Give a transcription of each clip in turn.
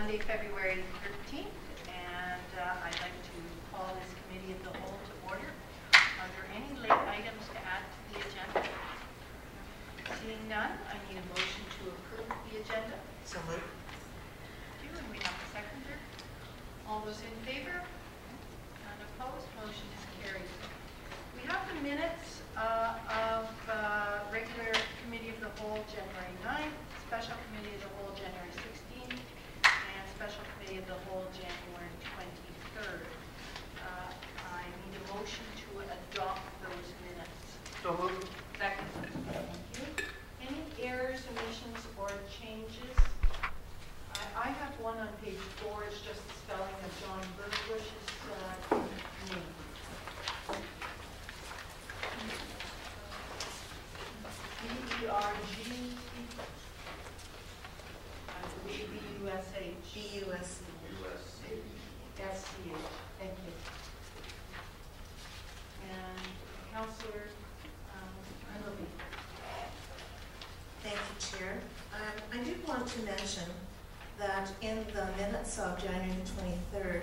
Monday, February 13th, and uh, I'd like to call this committee of the whole to order. Are there any late items to add to the agenda? Seeing none, I need a motion to approve the agenda. So moved. Thank you, and we have a seconder. All those in favor? None opposed, motion is carried. We have the minutes uh, of uh, regular committee of the whole, January 9th, special committee of the whole, January 16th, and special committee of the whole, January 23rd. Uh, I need a motion to adopt those minutes. So moved. Second. Thank you. Any errors, omissions, or changes? I, I have one on page four, it's just the spelling of John Bergbusch's, uh, name. B E R G, I believe B U S H. B-U-S. S C H, thank you. And Counselor, um, Willoughby. Thank you, Chair. Um, I did want to mention that in of January the 23rd,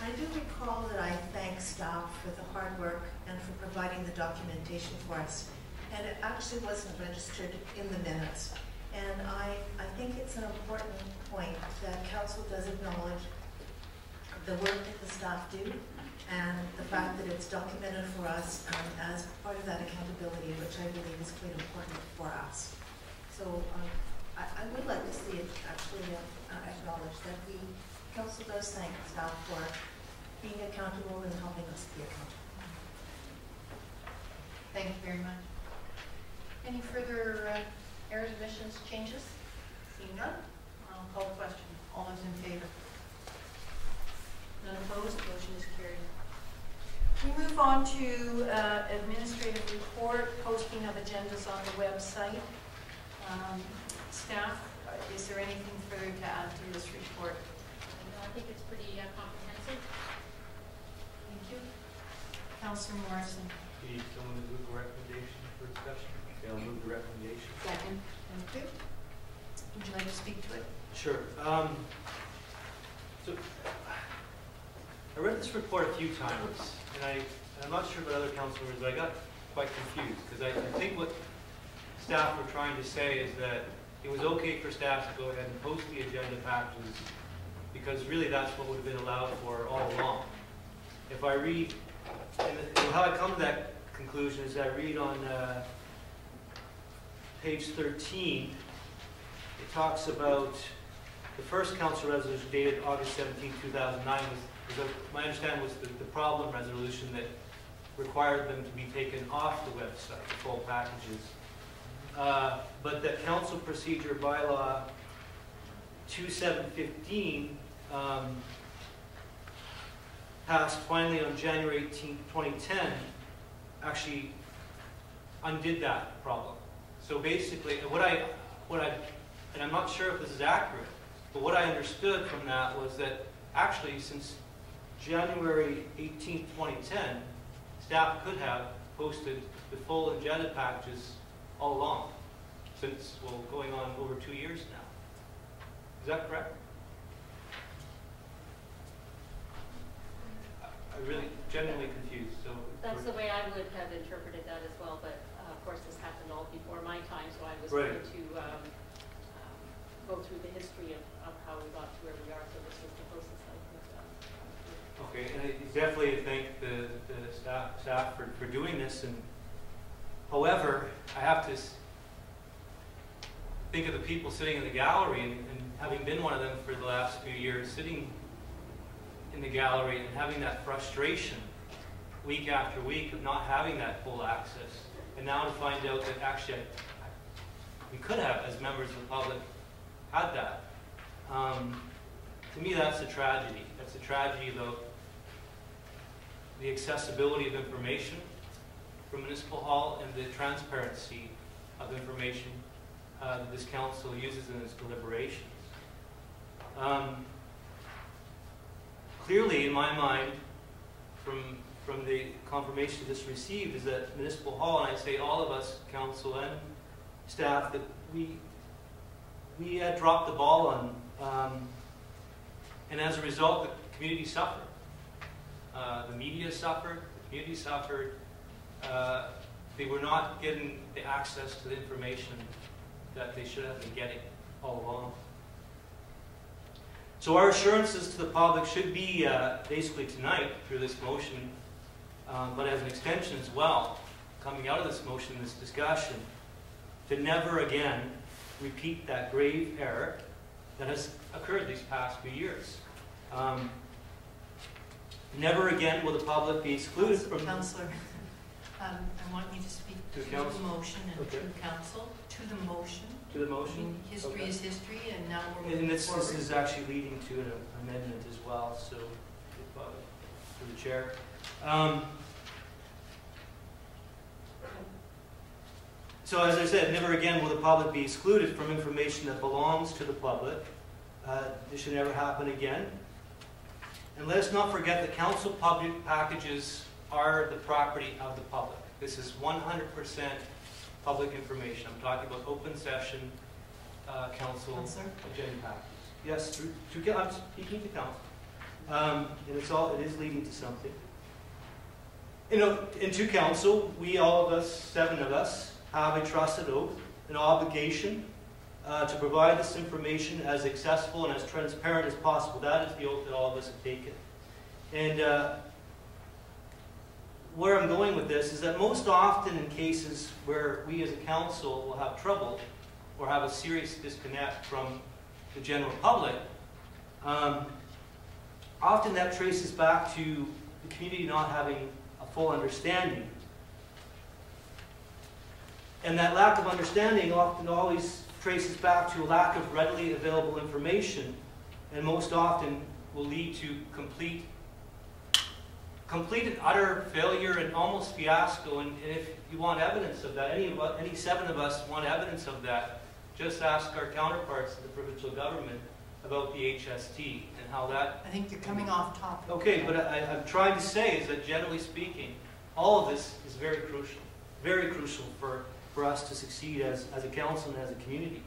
I do recall that I thank staff for the hard work and for providing the documentation for us. And it actually wasn't registered in the minutes. And I, I think it's an important point that council does acknowledge the work that the staff do and the fact that it's documented for us um, as part of that accountability, which I believe is quite important for us. So um, I, I would like to see it actually uh, acknowledged that the council does thank staff for being accountable and helping us be accountable. Thank you very much. Any further uh, errors, omissions, changes? Seeing none, I'll call the question. All those in favor? None opposed, motion is carried. We move on to uh, administrative report, posting of agendas on the website. Um, Staff, is there anything further to add to this report? No, I think it's pretty uh, comprehensive. Thank you. Councillor Morrison. Need someone to move a recommendation for discussion? Okay, I'll move the recommendation. Second. Thank you. Would you like to speak to it? Sure. Um, so, I read this report a few times, and I, I'm not sure about other council members, but I got quite confused, because I, I think what staff were trying to say is that it was okay for staff to go ahead and post the agenda packages, because really that's what would have been allowed for all along. If I read, and how I come to that conclusion is I read on, uh, page thirteen, it talks about the first council resolution dated August 17, 2009 was, was a- my understanding was the, the problem resolution that required them to be taken off the website, the full packages. Uh, But the council procedure bylaw 2715 um, passed finally on January 18, 2010, actually undid that problem. So basically, what I, what I, and I'm not sure if this is accurate, but what I understood from that was that actually since January 18, 2010, staff could have posted the full agenda packages all along, since, well, going on over two years now. Is that correct? I- I'm really genuinely confused, so. That's the way I would have interpreted that as well, but uh, of course, this happened all before my time, so I was Right. trying to um, um, go through the history of, of how we got to where we are, so this was the closest I could um. Okay, and I definitely thank the, the staff, staff for, for doing this, and however, I have to think of the people sitting in the gallery, and, and having been one of them for the last few years, sitting in the gallery and having that frustration week after week of not having that full access, and now to find out that actually we could have, as members of the public, had that. Um, to me, that's a tragedy. That's a tragedy about the accessibility of information from Municipal Hall and the transparency of information uh, that this council uses in its deliberations. Um, clearly, in my mind, from, from the confirmation just received, is that Municipal Hall, and I say all of us, council and staff, that we, we had dropped the ball on um, And as a result, the community suffered. Uh, the media suffered, the community suffered. Uh, they were not getting the access to the information that they should have been getting all along. So our assurances to the public should be uh, basically tonight through this motion, um, but as an extension as well, coming out of this motion, this discussion, to never again repeat that grave error that has occurred these past few years. Um, never again will the public be excluded from. Counselor, um, I want you to speak To to the council? motion and to council, to the motion. To the I motion? mean, history Okay. is history, and now we're And moving this, this forward. is actually leading to an amendment as well, so, if, uh, to the chair. Um, So as I said, never again will the public be excluded from information that belongs to the public. Uh, This should never happen again. And let us not forget that council public packages are the property of the public. This is 100% public information. I'm talking about open session, uh, council agenda packages. Yes, through, through, I'm speaking to council. Um, and it's all, it is leading to something. You know, and to council, we, all of us, seven of us, have a trusted oath, an obligation uh, to provide this information as accessible and as transparent as possible. That is the oath that all of us have taken. And uh, where I'm going with this is that most often in cases where we as a council will have trouble or have a serious disconnect from the general public, um, often that traces back to the community not having a full understanding. And that lack of understanding often always traces back to a lack of readily available information, and most often will lead to complete, complete and utter failure and almost fiasco. And, and if you want evidence of that, any of any seven of us want evidence of that, just ask our counterparts in the provincial government about the HST and how that I think you're coming off topic. Okay, but I, I'm trying to say is that generally speaking, all of this is very crucial, very crucial for, for us to succeed as, as a council and as a community.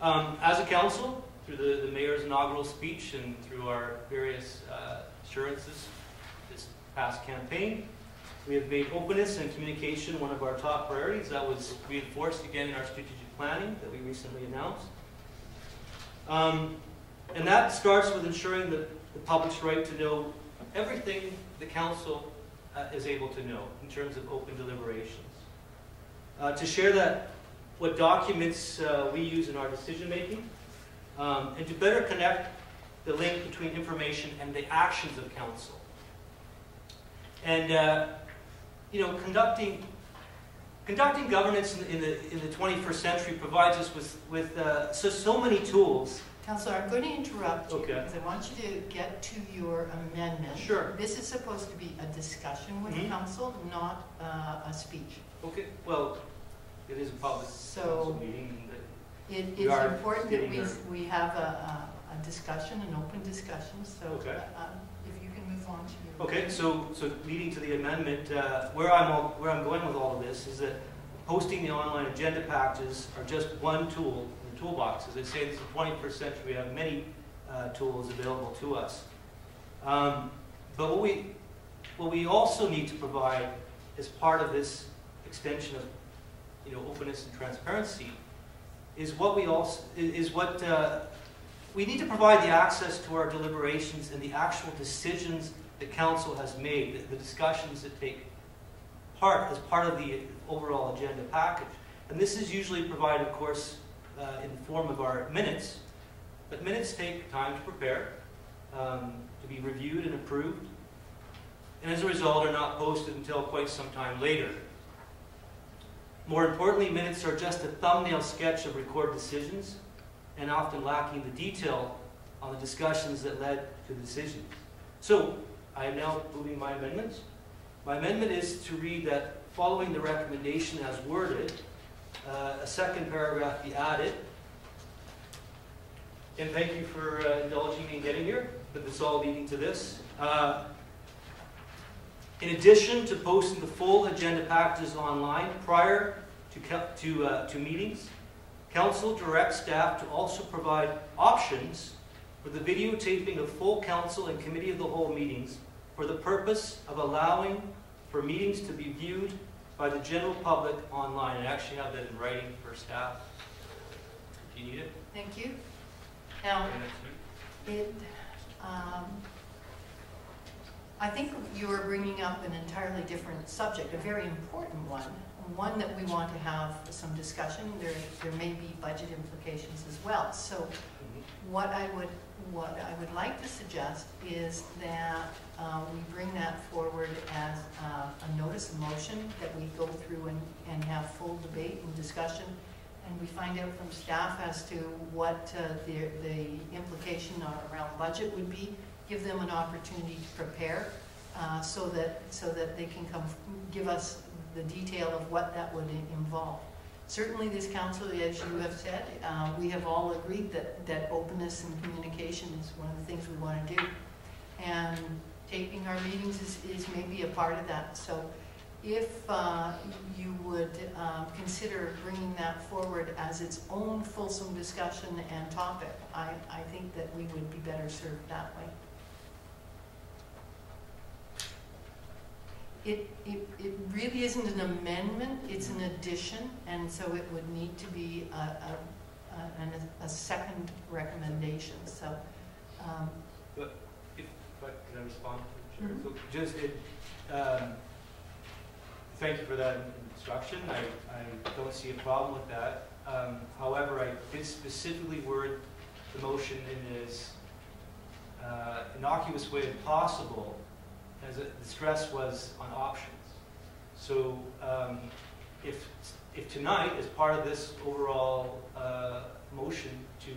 Um, as a council, through the, the mayor's inaugural speech and through our various uh, assurances this past campaign, we have made openness and communication one of our top priorities. That was reinforced again in our strategic planning that we recently announced. Um, and that starts with ensuring that the public's right to know everything the council uh, is able to know in terms of open deliberations. Uh, to share that what documents uh, we use in our decision making, um, and to better connect the link between information and the actions of council. And uh, you know, conducting conducting governance in, in the in the 21st century provides us with with uh, so so many tools Counselor, I'm going to interrupt you Okay. because I want you to get to your amendment. Sure. This is supposed to be a discussion with Mhm. council, not uh, a speech. Okay, well, it is a public So- council meeting. It is important that we, we have a, a, a discussion, an open discussion, so Okay. um, if you can move on to your. Okay, so, so leading to the amendment, uh, where I'm, all- where I'm going with all of this is that posting the online agenda packages are just one tool in the toolbox. As I say, this is the 21st century, we have many uh, tools available to us. Um, But what we, what we also need to provide as part of this extension of, you know, openness and transparency is what we also, is is what, uh, we need to provide the access to our deliberations and the actual decisions the council has made, the- the discussions that take part as part of the overall agenda package. And this is usually provided, of course, uh, in the form of our minutes, but minutes take time to prepare, um, to be reviewed and approved, and as a result are not posted until quite some time later. More importantly, minutes are just a thumbnail sketch of record decisions and often lacking the detail on the discussions that led to the decisions. So, I am now moving my amendments. My amendment is to read that following the recommendation as worded, uh, a second paragraph be added. And thank you for uh, indulging me in getting here, but it's all leading to this. Uh, in addition to posting the full agenda packages online prior to, to, uh, to meetings, council directs staff to also provide options for the videotaping of full council and committee of the whole meetings for the purpose of allowing for meetings to be viewed by the general public online. I actually have that in writing for staff, if you need it. Thank you. Now, it. Um, I think you are bringing up an entirely different subject, a very important one, one that we want to have some discussion. There, there may be budget implications as well. So what I would, what I would like to suggest is that uh, we bring that forward as uh, a notice of motion, that we go through and, and have full debate and discussion, and we find out from staff as to what uh, the, the implication around budget would be, give them an opportunity to prepare, uh, so that, so that they can come, give us the detail of what that would involve. Certainly, this council, as you have said, uh, we have all agreed that, that openness and communication is one of the things we want to do. And taping our meetings is, is maybe a part of that. So if uh, you would uh, consider bringing that forward as its own fulsome discussion and topic, I, I think that we would be better served that way. It, it, it really isn't an amendment, it's an addition, and so it would need to be a, a, a, a second recommendation, so, um, If, if I, can I respond to the chair? Mhm. So just, it, um, thank you for that instruction. I, I don't see a problem with that. Um, however, I did specifically word the motion in as uh, innocuous way as possible, as it- the stress was on options. So, um, if, if tonight, as part of this overall, uh, motion to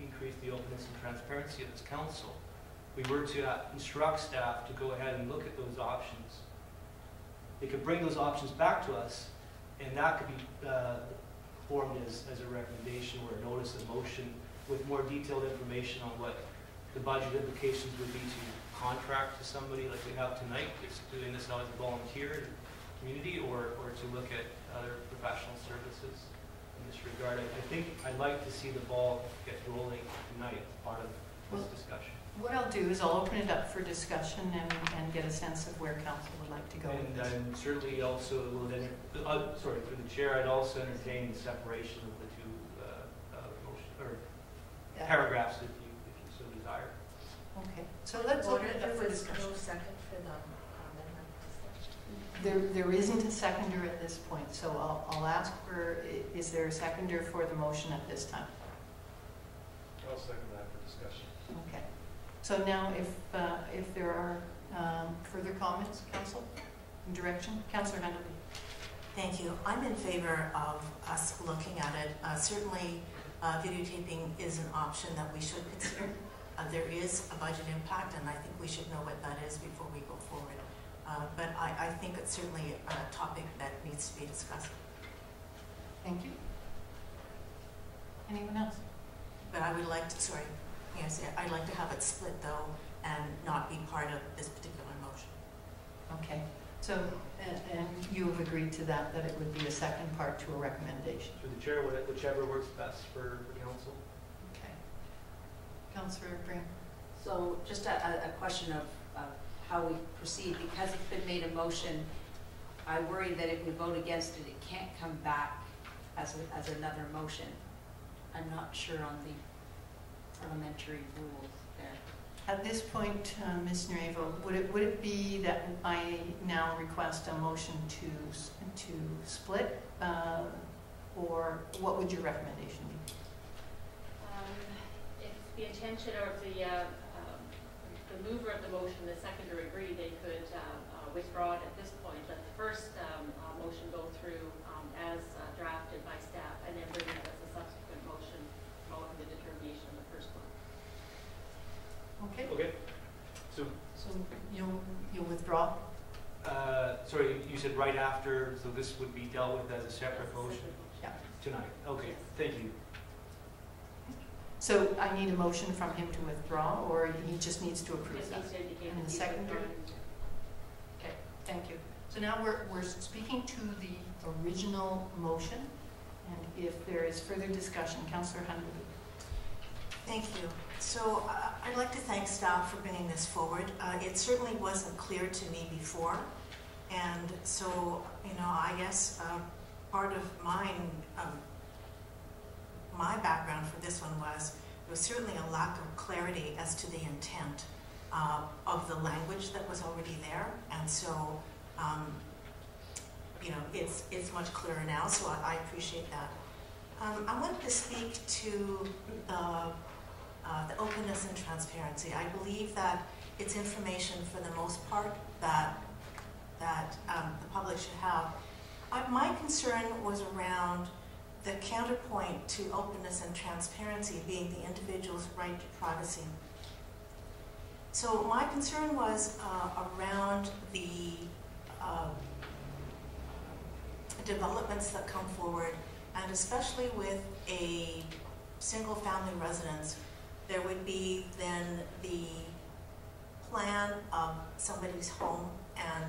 increase the openness and transparency of this council, we were to uh, instruct staff to go ahead and look at those options. They could bring those options back to us, and that could be uh, formed as, as a recommendation or a notice of motion with more detailed information on what the budget implications would be to contract to somebody like we have tonight, that's doing this now as a volunteer in the community, or, or to look at other professional services in this regard. I I think I'd like to see the ball get rolling tonight as part of this Well- discussion. what I'll do is I'll open it up for discussion and, and get a sense of where council would like to go And. I'm certainly also will then, uh, sorry, through the chair, I'd also entertain the separation of the two, uh, uh, motion, or paragraphs if you, if you so desire. Okay, so let's open Order, it up for discussion. no second for the amendment. There, there isn't a seconder at this point, so I'll, I'll ask for, is there a seconder for the motion at this time? I'll second that for discussion. Okay. So now, if, uh, if there are um, further comments, council, and direction, Councillor Hundleby. Thank you. I'm in favor of us looking at it. Uh, Certainly, uh, videotaping is an option that we should consider. Uh, There is a budget impact, and I think we should know what that is before we go forward. Uh, But I, I think it's certainly a topic that needs to be discussed. Thank you. Anyone else? But I would like to, sorry, yes, I'd like to have it split though, and not be part of this particular motion. Okay, so, and, and you have agreed to that, that it would be a second part to a recommendation? Through the chair, whichever works best for, for council. Okay. Councillor Graham? So just a, a, a question of, of how we proceed, because it's been made a motion, I worry that if we vote against it, it can't come back as, a- as another motion. I'm not sure on the parliamentary rules there. At this point, uh, Ms. Nuevo, would it, would it be that I now request a motion to, to split? uh, Or what would your recommendation be? If the intention or if the, uh, um, the mover of the motion, the seconder agree, they could uh, uh, withdraw it at this point. Let the first um, uh, motion go through um, as uh, drafted by staff and then bring it as a subsequent motion following the determination of the first one. Okay, Okay. So, so you'll, you'll withdraw? uh, sorry, you said right after, so this would be dealt with as a separate motion Yeah. tonight? Okay, Yes. thank you. So I need a motion from him to withdraw, or he just needs to approve Just that? needs to indicate And the he's seconder? Okay, thank you. So now we're, we're speaking to the original motion, and if there is further discussion, Councillor Hundleby. Thank you. So uh, I'd like to thank staff for bringing this forward. Uh, It certainly wasn't clear to me before, and so, you know, I guess uh, part of mine, um, my background for this one was, there was certainly a lack of clarity as to the intent uh, of the language that was already there, and so, um, you know, it's, it's much clearer now, so I I appreciate that. Um, I wanted to speak to the uh, the openness and transparency. I believe that it's information for the most part that that um, the public should have. I, my concern was around the counterpoint to openness and transparency being the individual's right to privacy. So my concern was uh, around the uh, developments that come forward, and especially with a single-family residence there would be then the plan of somebody's home, and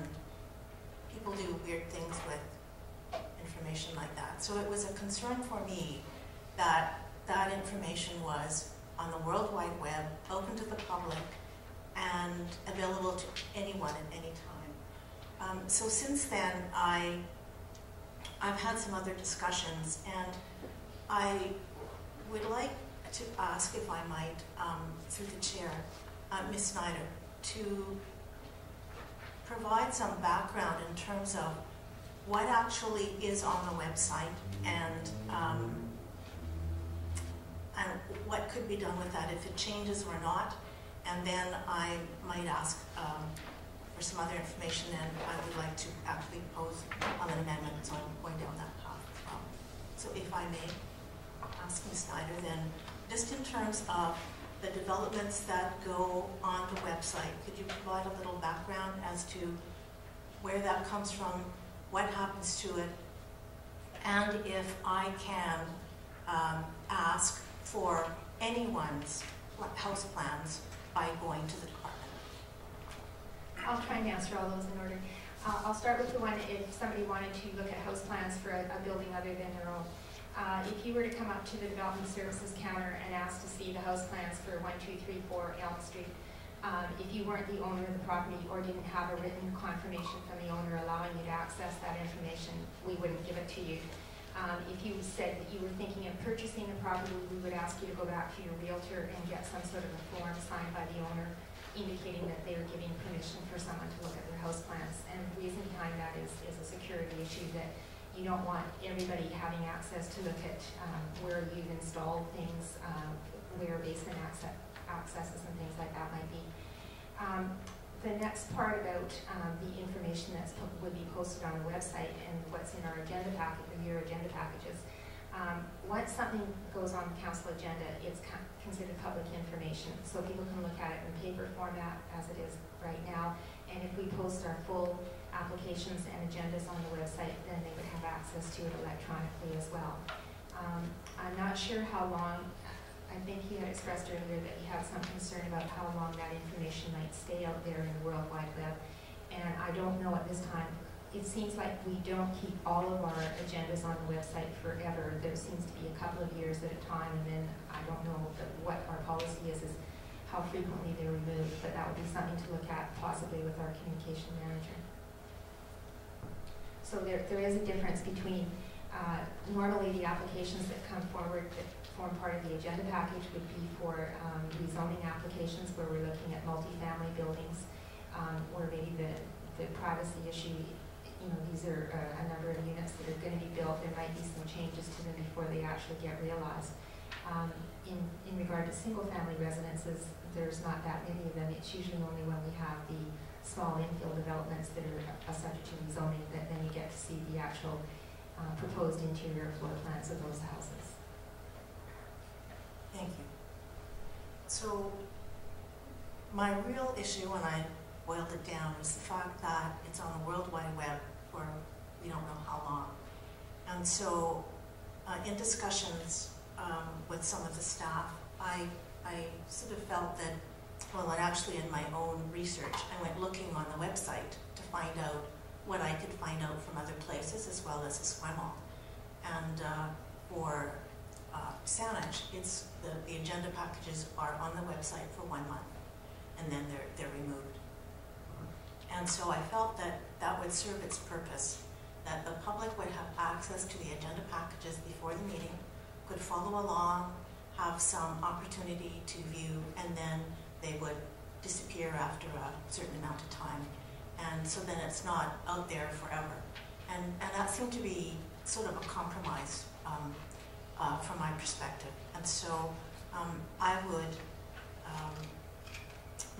people do weird things with information like that. So it was a concern for me that that information was on the World Wide Web, open to the public, and available to anyone at any time. Um, so since then, I, I've had some other discussions, and I would like to ask, if I might, um, through the chair, uh, Ms. Snyder, to provide some background in terms of what actually is on the website and um, and what could be done with that if it changes or not. And then I might ask um, for some other information, and I would like to actually pose on an amendment, so I'm going down that path. So if I may ask Ms. Snyder, then just in terms of the developments that go on the website, could you provide a little background as to where that comes from, what happens to it, and if I can um, ask for anyone's house plans by going to the department? I'll try and answer all those in order. Uh, I'll start with the one if somebody wanted to look at house plans for a, a building other than their own. Uh, if you were to come up to the development services counter and ask to see the house plans for 1234 Elm Street, um, if you weren't the owner of the property or didn't have a written confirmation from the owner allowing you to access that information, we wouldn't give it to you. Um, if you said that you were thinking of purchasing the property, we would ask you to go back to your realtor and get some sort of a form signed by the owner indicating that they are giving permission for someone to look at their house plans. And the reason behind that is, is a security issue that you don't want everybody having access to look at um, where you've installed things, um, where basement access, accesses and things like that might be. Um, the next part about um, the information that would be posted on the website and what's in our agenda packet, or your agenda packages. Um, once something goes on the council agenda, it's considered public information, so people can look at it in paper format as it is right now. And if we post our full applications and agendas on the website, then they would have access to it electronically as well. Um, I'm not sure how long, I think you had expressed earlier that you have some concern about how long that information might stay out there in the World Wide Web. And I don't know at this time, it seems like we don't keep all of our agendas on the website forever. There seems to be a couple of years at a time, and then I don't know what our policy is, is how frequently they're removed, but that would be something to look at possibly with our communication manager. So there, there is a difference between uh, normally the applications that come forward that form part of the agenda package would be for um, rezoning applications where we're looking at multifamily buildings um, or maybe the, the privacy issue, you know, these are uh, a number of units that are going to be built. There might be some changes to them before they actually get realized. Um, in, in regard to single family residences, there's not that many of them. It's usually only when we have the small infill developments that are subject to rezoning, that then you get to see the actual uh, proposed interior floor plans of those houses. So my real issue when I boiled it down is the fact that it's on the World Wide Web for we don't know how long. And so uh, in discussions um, with some of the staff, I, I sort of felt that well, and actually in my own research, I went looking on the website to find out what I could find out from other places as well as Esquimalt. And uh, for uh, Saanich, it's, the, the agenda packages are on the website for one month, and then they're, they're removed. And so I felt that that would serve its purpose, that the public would have access to the agenda packages before the meeting, could follow along, have some opportunity to view, and then they would disappear after a certain amount of time. And so then it's not out there forever. And, and that seemed to be sort of a compromise um, uh, from my perspective. And so um, I would, um,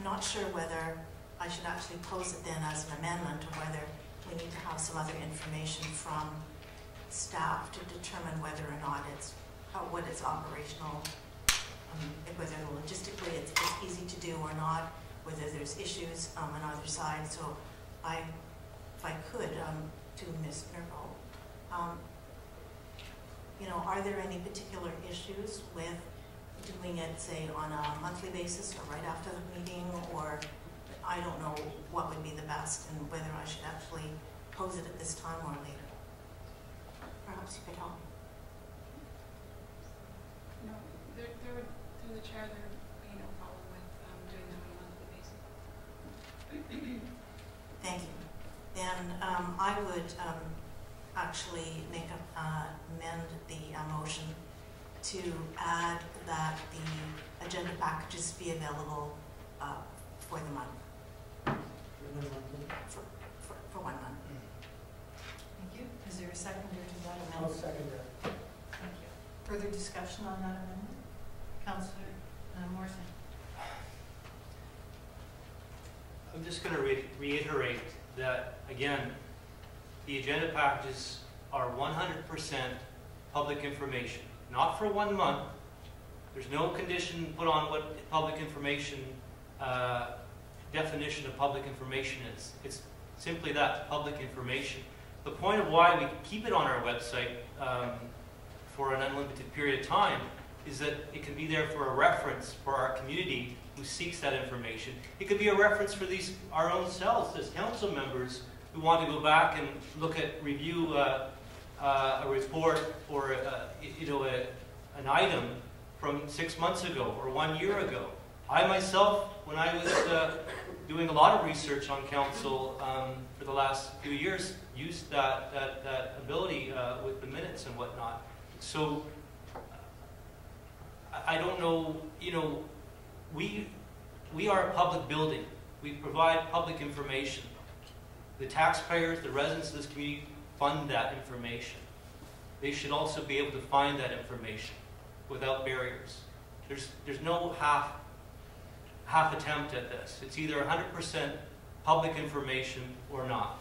not sure whether I should actually pose it then as an amendment or whether we need to have some other information from staff to determine whether or not it's, how, what its operational, um, whether logistically it's, it's easy to do or not, whether there's issues um, on either side. So I, if I could, to Ms. Mirko, you know, are there any particular issues with doing it, say, on a monthly basis or right after the meeting, or I don't know what would be the best and whether I should actually pose it at this time or later. Perhaps you could help. No, there, there would, through the chair, there would be no problem with, um, doing that on a monthly basis. Thank you. Then um, I would um, actually make a, uh, amend the uh, motion to add that the agenda packages be available uh, for the month, for, for, for one month. Thank you. Is there a seconder to that I'll second that. Thank you. Further discussion on that amendment? Councillor uh, Morrison? I'm just going to reiterate that, again, the agenda packages are 100% public information, not for one month. There's no condition put on what public information, uh, definition of public information is. It's simply that, public information. The point of why we keep it on our website um, for an unlimited period of time is that it can be there for a reference for our community who seeks that information. It could be a reference for these our own selves as council members who want to go back and look at review uh, uh, a report or uh, you know a, an item from six months ago or one year ago. I myself, when I was uh, doing a lot of research on council um, for the last few years, used that that, that ability uh, with the minutes and whatnot. So I don't know, you know, we, we are a public building. We provide public information. The taxpayers, the residents of this community fund that information. They should also be able to find that information without barriers. There's, there's no half, half attempt at this. It's either 100% public information or not.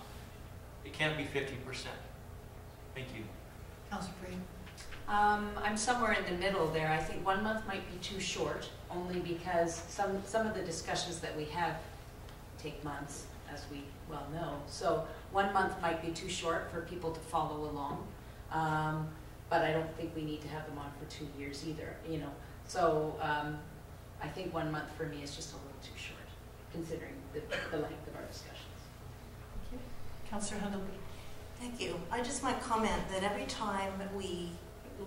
It can't be 50%. Thank you. Councillor Brame? Um, I'm somewhere in the middle there. I think one month might be too short, only because some, some of the discussions that we have take months, as we well know. So one month might be too short for people to follow along. Um, but I don't think we need to have them on for two years either, you know. So, um, I think one month for me is just a little too short, considering the, the length of our discussions. Thank you. Councillor Hundleby? Thank you. I just might comment that every time we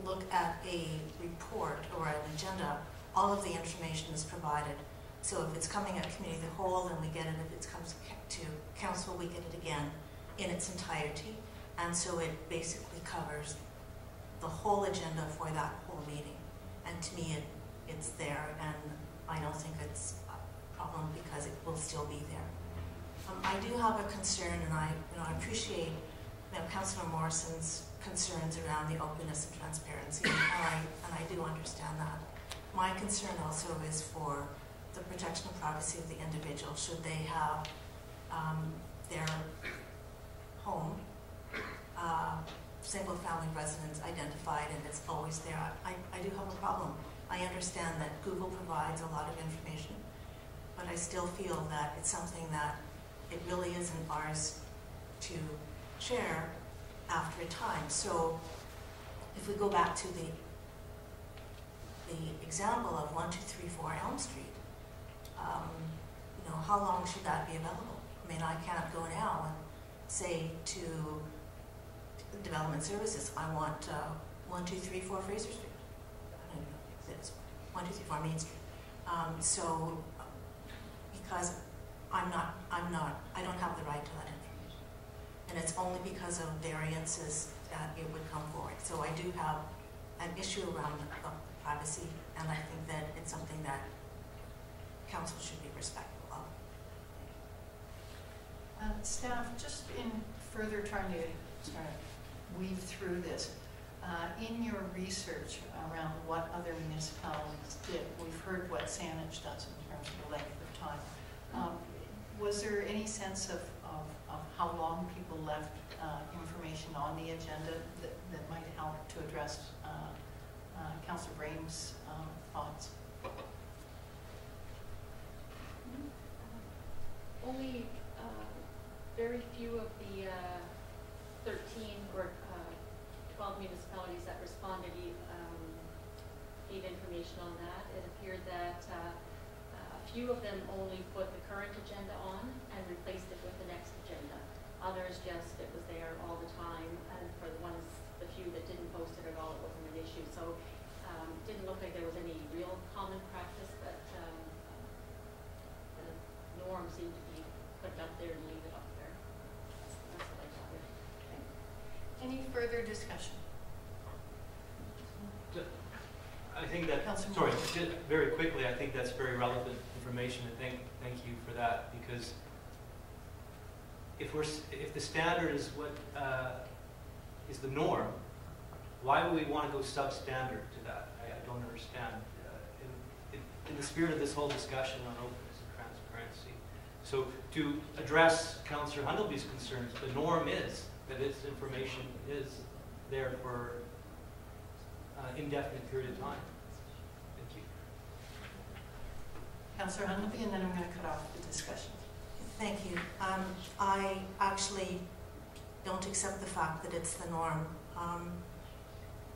look at a report or an agenda, all of the information is provided. So if it's coming at committee of the whole, then we get it. If it comes to council, we get it again in its entirety. And so it basically covers the whole agenda for that whole meeting. And to me, it, it's there, and I don't think it's a problem because it will still be there. Um, I do have a concern, and I, you know, I appreciate you know, Councillor Morrison's concerns around the openness and transparency, and I, and I do understand that. My concern also is for the protection of privacy of the individual, should they have um, their home, uh, single-family residence identified and it's always there. I, I do have a problem. I understand that Google provides a lot of information, but I still feel that it's something that it really isn't ours to share after a time. So if we go back to the the example of 1234 Elm Street, um, you know, how long should that be available? I mean, I can't go now and say to Development Services, I want uh, 1234 Fraser Street. I don't know if this, one, two, three, four Main Street. Um, so, because I'm not, I'm not, I don't have the right to that information. And it's only because of variances that it would come forward. So I do have an issue around the the privacy, and I think that it's something that council should be respectful of. Uh, Staff, just in further trying to sort of weave through this, uh, in your research around what other municipalities did, we've heard what Saanich does in terms of the length of time. Um, Was there any sense of, of, of how long people left uh, information on the agenda that, that might help to address uh, uh, Councillor Brame's uh, thoughts? Only very few of the uh, 13 or uh, 12 municipalities that responded um, gave information on that. It appeared that uh, a few of them only put the current agenda on and replaced it with the next agenda. Others just, it was there all the time, and for the ones, the few that didn't post it at all, it wasn't an issue. So um, didn't look like there was any real common practice, but um, the norm seemed to be put it up there and leave it up there. That's that's what I gathered. Any further discussion? Sorry, just very quickly, I think that's very relevant information, and thank, thank you for that, because if we're, if the standard is what, uh, is the norm, why would we want to go substandard to that? I, I don't understand. Uh, In, in- in the spirit of this whole discussion on openness and transparency. So to address Councillor Hundleby's concerns, the norm is that this information is there for uh, indefinite period of time. Thank you. Councillor Hundleby, and then I'm going to cut off the discussion. Thank you. Um, I actually don't accept the fact that it's the norm. Um,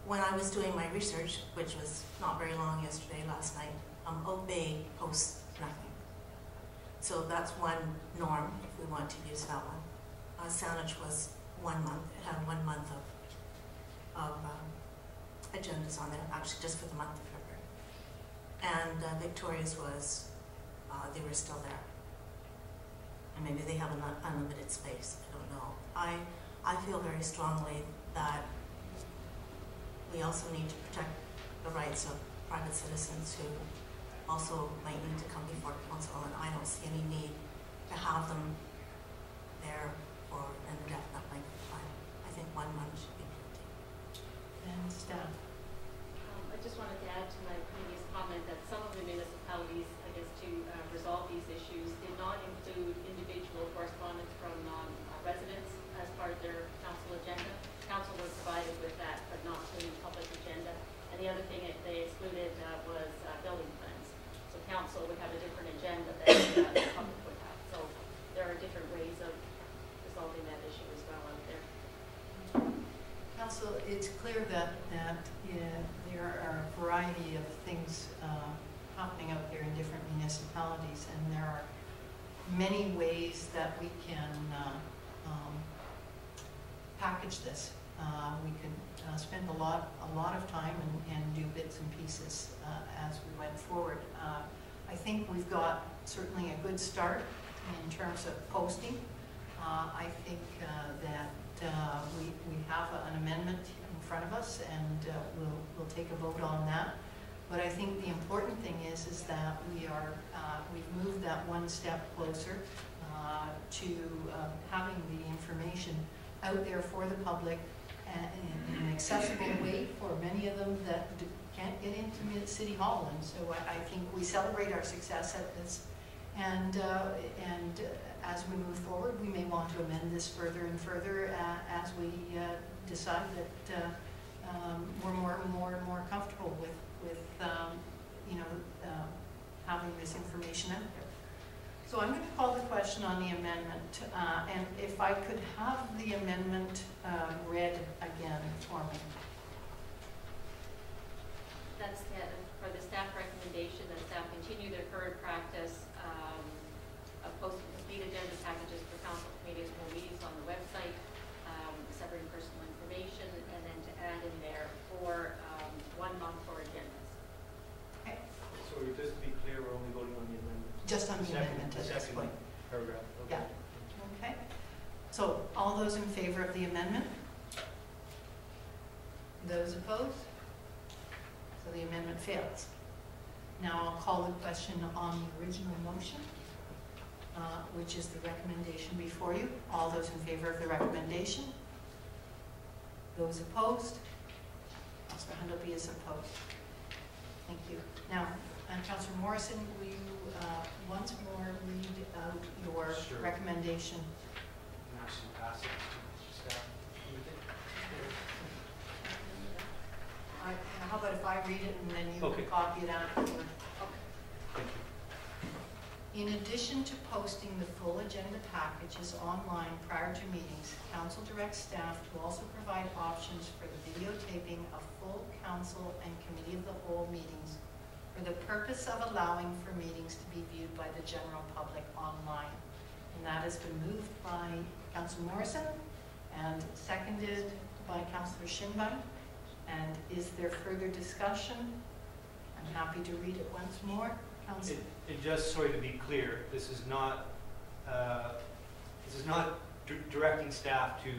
when I was doing my research, which was not very long yesterday, last night, um, Oak Bay posts nothing. So that's one norm, if we want to use that one. Uh, Saanich was one month, it had one month of, of um, agendas on there, actually just for the month of. And uh, Victoria's was, uh, they were still there. And maybe they have an unlimited space, I don't know. I, I feel very strongly that we also need to protect the rights of private citizens who also might need to come before council, and I don't see any need to have them there for an indefinite length of time. I think one month should be plenty. And staff. Um, I just wanted to add to my previous comment that some of the municipalities, I guess, to uh, resolve these issues, did not include individual correspondence from um, uh, residents as part of their council agenda. Council was provided with that, but not the public agenda. And the other thing that they excluded uh, was uh, building plans. So council would have a different agenda than uh, the public would have. So there are different ways of resolving that issue as well out there. Council, it's clear that, that uh, there are a variety of things uh, happening out there in different municipalities, and there are many ways that we can uh, um, package this. Uh, We could uh, spend a lot, a lot of time and, and do bits and pieces uh, as we went forward. Uh, I think we've got certainly a good start in terms of posting. I think that uh, we, we have an amendment in front of us, and uh, we'll, we'll take a vote on that. But I think the important thing is, is that we are, uh, we've moved that one step closer uh, to uh, having the information out there for the public in an accessible way for many of them that can't get into City Hall. And so I, I think we celebrate our success at this. And, uh, and uh, as we move forward, we may want to amend this further and further uh, as we uh, decide that uh, um, we're more and more and more comfortable with, with um, you know, um, having this information out there. So I'm going to call the question on the amendment, uh, and if I could have the amendment uh, read again for me. That's for the staff recommendation, that staff continue their current practice agenda packages for council committees and meetings on the website, um, separating personal information, and then to add in there for um, one month for agendas. Okay. So just to be clear, we're only voting on the amendment. Just on the second, amendment at this point. Paragraph. Okay. Yeah. Okay. So all those in favor of the amendment? Those opposed? So the amendment fails. Now I'll call the question on the original motion uh, which is the recommendation before you. All those in favor of the recommendation? Those opposed? Councillor Hundleby is opposed. Thank you. Now, uh, Councillor Morrison, will you uh, once more read out your Sure. recommendation? And actually pass it to staff. I- How about if I read it and then you Okay. can copy it afterward? Thank you. In addition to posting the full agenda packages online prior to meetings, council directs staff to also provide options for the videotaping of full council and committee of the whole meetings for the purpose of allowing for meetings to be viewed by the general public online. And that has been moved by Council Morrison and seconded by Councillor Schinbein. And is there further discussion? I'm happy to read it once more. Council. And- just, sorry to be clear, this is not, uh, this is not dir- directing staff to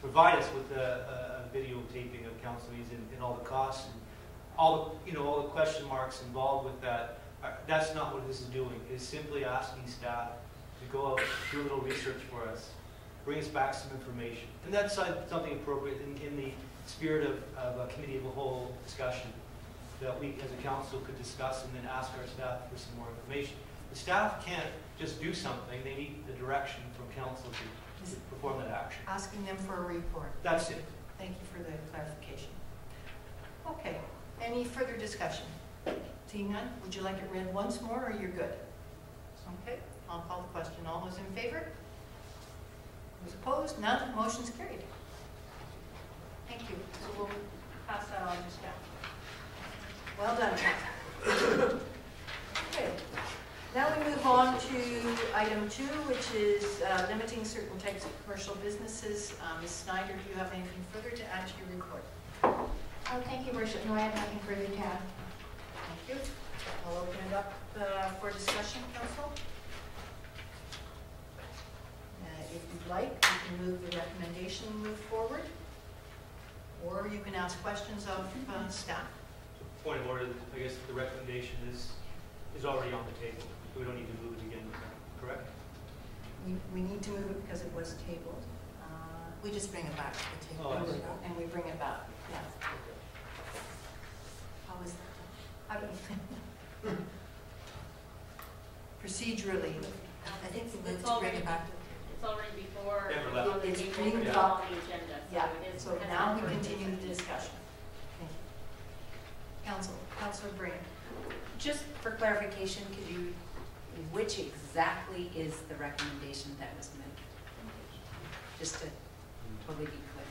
provide us with a, a- a videotaping of council meetings and, and all the costs and all, the you know, all the question marks involved with that. Uh, That's not what this is doing. It's simply asking staff to go out, do a little research for us, bring us back some information. And that's something appropriate in, in the spirit of, of a committee of the whole discussion that we, as a council, could discuss and then ask our staff for some more information. The staff can't just do something, they need the direction from council to to perform that action. asking them for a report. That's it. Thank you for the clarification. Okay, any further discussion? Seeing none, would you like it read once more, or you're good? Okay, I'll call the question. All those in favor? Those opposed? None? Motion's carried. Thank you. So we'll pass that on to staff. Well done, Kathy. Okay, now we move on to item two, which is uh, limiting certain types of commercial businesses. Uh, Ms. Snyder, do you have anything further to add to your report? Oh, thank you, worship. No, I have nothing further to add. Thank you. I'll open it up uh, for discussion, council. Uh, If you'd like, you can move the recommendation move forward, or you can ask questions of uh, staff. Point of order, I guess the recommendation is, is already on the table. We don't need to move it again, correct? We, we need to move it because it was tabled. Uh, We just bring it back to the Oh, I table. see. And we bring it back, yeah. How is that? How do you? Procedurally, I think we It's need to bring already, it back. it's already before, Never it's left. on the It's table, being it's brought- on the agenda, so yeah, it is. so now we continue the discussion. Council, Councilor Brame. Just for clarification, could you, which exactly is the recommendation that was made? Just to totally be clear.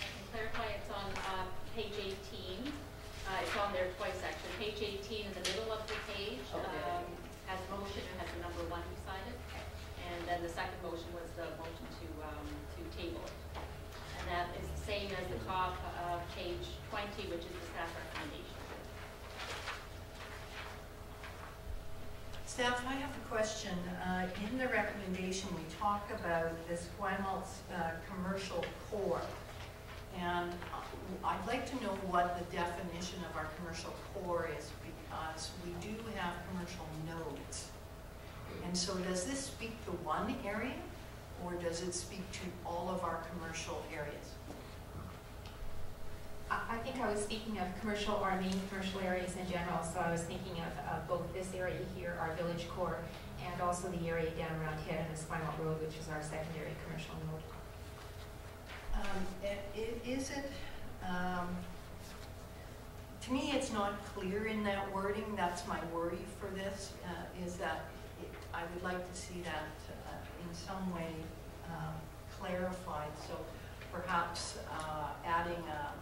I can clarify, it's on uh, page 18. Uh, It's on there twice, actually. Page 18, in the middle of the page, Okay. um, has motion and has the number one beside it. And then the second motion was the motion to, um, to table it. And that is the same as the top of page 20, which is the staff recommendation. Staff, I have a question. Uh, In the recommendation, we talk about this Esquimalt's uh, commercial core. And I'd like to know what the definition of our commercial core is because we do have commercial nodes. And so does this speak to one area or does it speak to all of our commercial areas? I, think I was speaking of commercial or main commercial areas in general, so I was thinking of, both this area here, our village core, and also the area down around Head and Esquimalt Road, which is our secondary commercial node. Um, i- i- Is it, um, to me, it's not clear in that wording, that's my worry for this, uh, is that it- I would like to see that uh, in some way um, clarified, so perhaps uh, adding a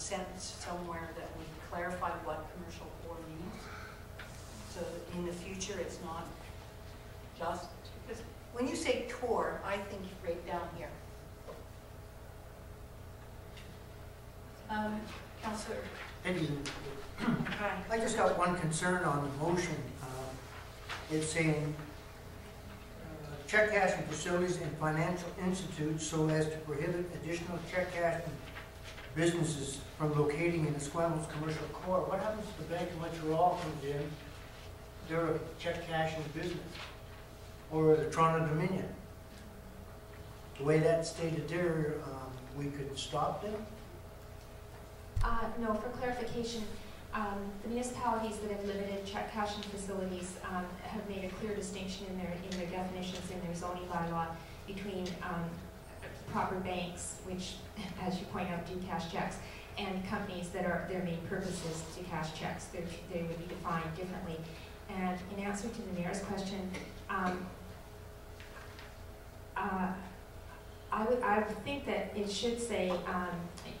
sentence somewhere that would clarify what commercial core means, so that in the future, it's not just, because when you say core, I think right down here. Um, Counselor, Eddie, hi. I just got one concern on the motion. Uh, it's saying, uh, check cashing facilities and financial institutes so as to prohibit additional check cashing businesses from locating in the Esquimalt commercial core. What happens if the Bank of Montreal comes in, they're a check cashing business? Or the Toronto Dominion? The way that's stated there, um, we could stop them? Uh, no, for clarification, um, the municipalities that have limited check cashing facilities, um, have made a clear distinction in their, in their definitions in their zoning bylaw between, um, proper banks, which, as you point out, do cash checks, and companies that are, their main purpose is to cash checks. They're, they would be defined differently. And in answer to the mayor's question, um, uh, I would, I would think that it should say, um,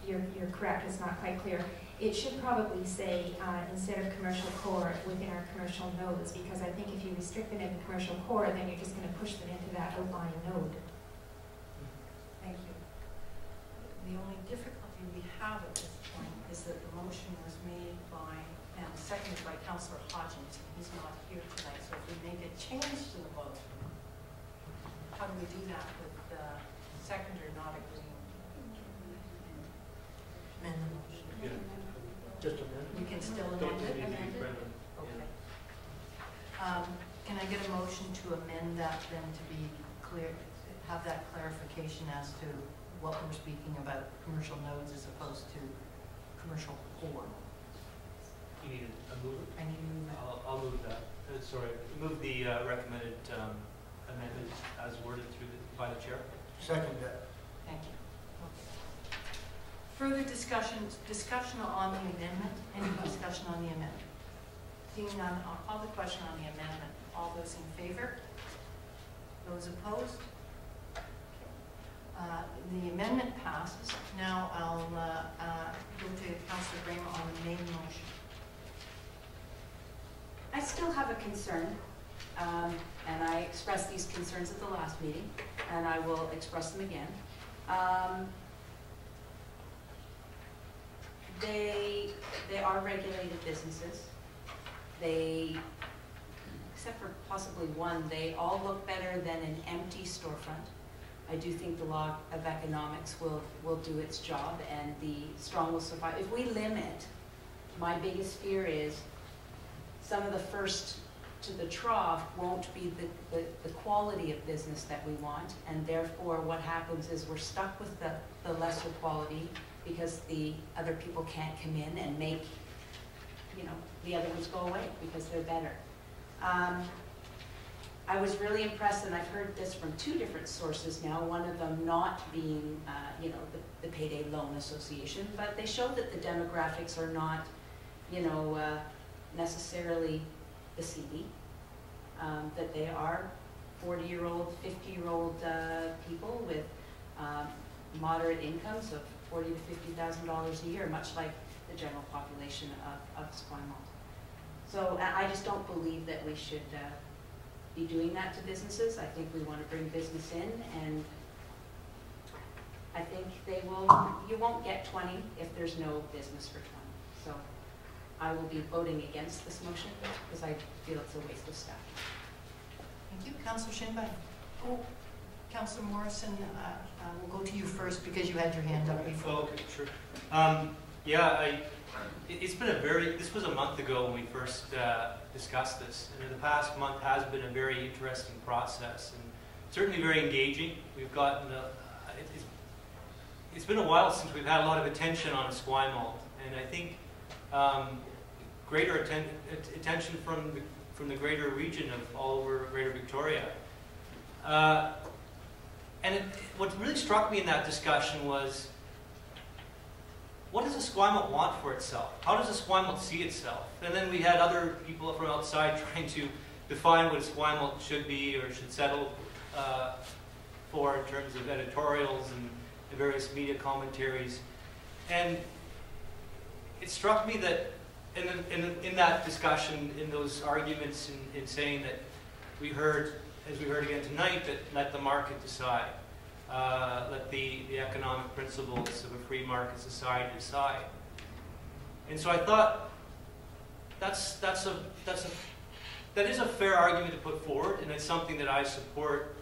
you're, you're correct, it's not quite clear. It should probably say, uh, instead of commercial core, within our commercial nodes, because I think if you restrict them in the commercial core, then you're just gonna push them into that outlying node. Thank you. The only difficulty we have at this point is that the motion was made by, and seconded by Councillor Hodgins. He's not here tonight, so if we make a change to the vote, how do we do that with the seconder not agreeing? Amend the motion. Yeah. Just a minute. We can still Don't amend it? need to amend it? Okay. Um, Can I get a motion to amend that then to be clear, have that clarification as to what we're speaking about, commercial nodes as opposed to commercial core? You need a mover? I need to move that. I'll, I'll move that. Uh, Sorry, move the uh, recommended um, amendment as worded through the, by the chair. Second that. Thank you. Further discussion, discussion on the amendment, any discussion on the amendment? Seeing none, I'll call the question on the amendment. All those in favor? Those opposed? Uh, The amendment passes. Now I'll uh, uh, go to Councillor Brame on the main motion. I still have a concern, um, and I expressed these concerns at the last meeting, and I will express them again. Um, They, they are regulated businesses. They, except for possibly one, they all look better than an empty storefront. I do think the law of economics will, will do its job, and the strong will survive. If we limit, my biggest fear is some of the first to the trough won't be the, the, the quality of business that we want, and therefore what happens is we're stuck with the, the lesser quality because the other people can't come in and make, you know, the other ones go away because they're better. Um, I was really impressed, and I've heard this from two different sources now, one of them not being, uh, you know, the, the Payday Loan Association, but they showed that the demographics are not, you know, uh, necessarily the CD, um, that they are 40-year-old, 50-year-old uh, people with um, moderate incomes of forty to fifty thousand dollars a year, much like the general population of, of Esquimalt. So I I just don't believe that we should uh, be doing that to businesses. I think we want to bring business in, and I think they will, you won't get 20 if there's no business for 20. So I will be voting against this motion because I feel it's a waste of staff. Thank you. Councillor Schinbein. Oh, Councillor Morrison, uh, uh, we'll go to you first because you had your hand up before. Oh, okay, sure. Um, yeah, I, it- it's been a very, this was a month ago when we first uh, discussed this. And in the past month has been a very interesting process and certainly very engaging. We've gotten, a, it- it's, it's been a while since we've had a lot of attention on Esquimalt. And I think um, greater atten- attention from the, from the greater region of all over Greater Victoria. Uh, and it, what really struck me in that discussion was what does Esquimalt want for itself? How does Esquimalt see itself? And then we had other people from outside trying to define what Esquimalt should be or should settle uh, for in terms of editorials and, various media commentaries. And it struck me that in, in, in that discussion, in those arguments, in, in saying that we heard, as we heard again tonight, that let the market decide. Uh, let the, the economic principles of a free market society decide. And so I thought that's, that's, a, that's a that is a fair argument to put forward, and it's something that I support,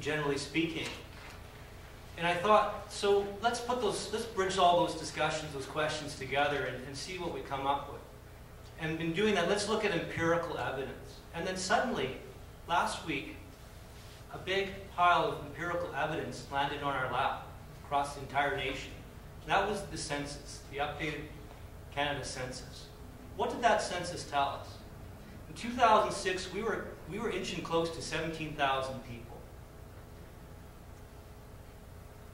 generally speaking. And I thought, so let's put those, let's bridge all those discussions, those questions together and, and see what we come up with. And in doing that, let's look at empirical evidence. And then suddenly, last week, a big pile of empirical evidence landed on our lap across the entire nation. That was the census, the updated Canada census. What did that census tell us? In 2006, we were, we were inching close to 17,000 people.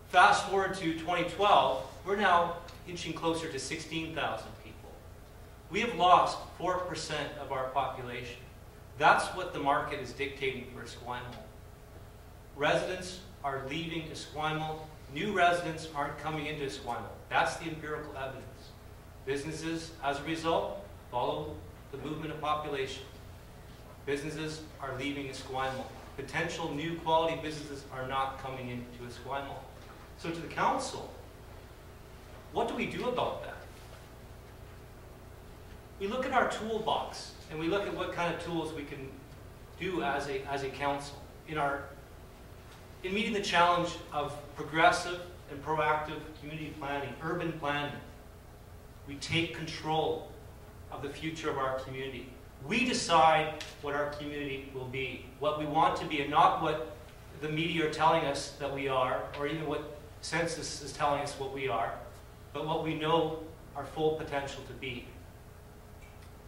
Fast forward to 2012, we're now inching closer to 16,000 people. We have lost 4% of our population. That's what the market is dictating for Esquimalt. Residents are leaving Esquimalt. New residents aren't coming into Esquimalt. That's the empirical evidence. Businesses, as a result, follow the movement of population. Businesses are leaving Esquimalt. Potential new quality businesses are not coming into Esquimalt. So to the council, what do we do about that? We look at our toolbox and we look at what kind of tools we can do as a, as a council in our in meeting the challenge of progressive and proactive community planning, urban planning. We take control of the future of our community. We decide what our community will be, what we want to be, and not what the media are telling us that we are, or even what census is telling us what we are, but what we know our full potential to be.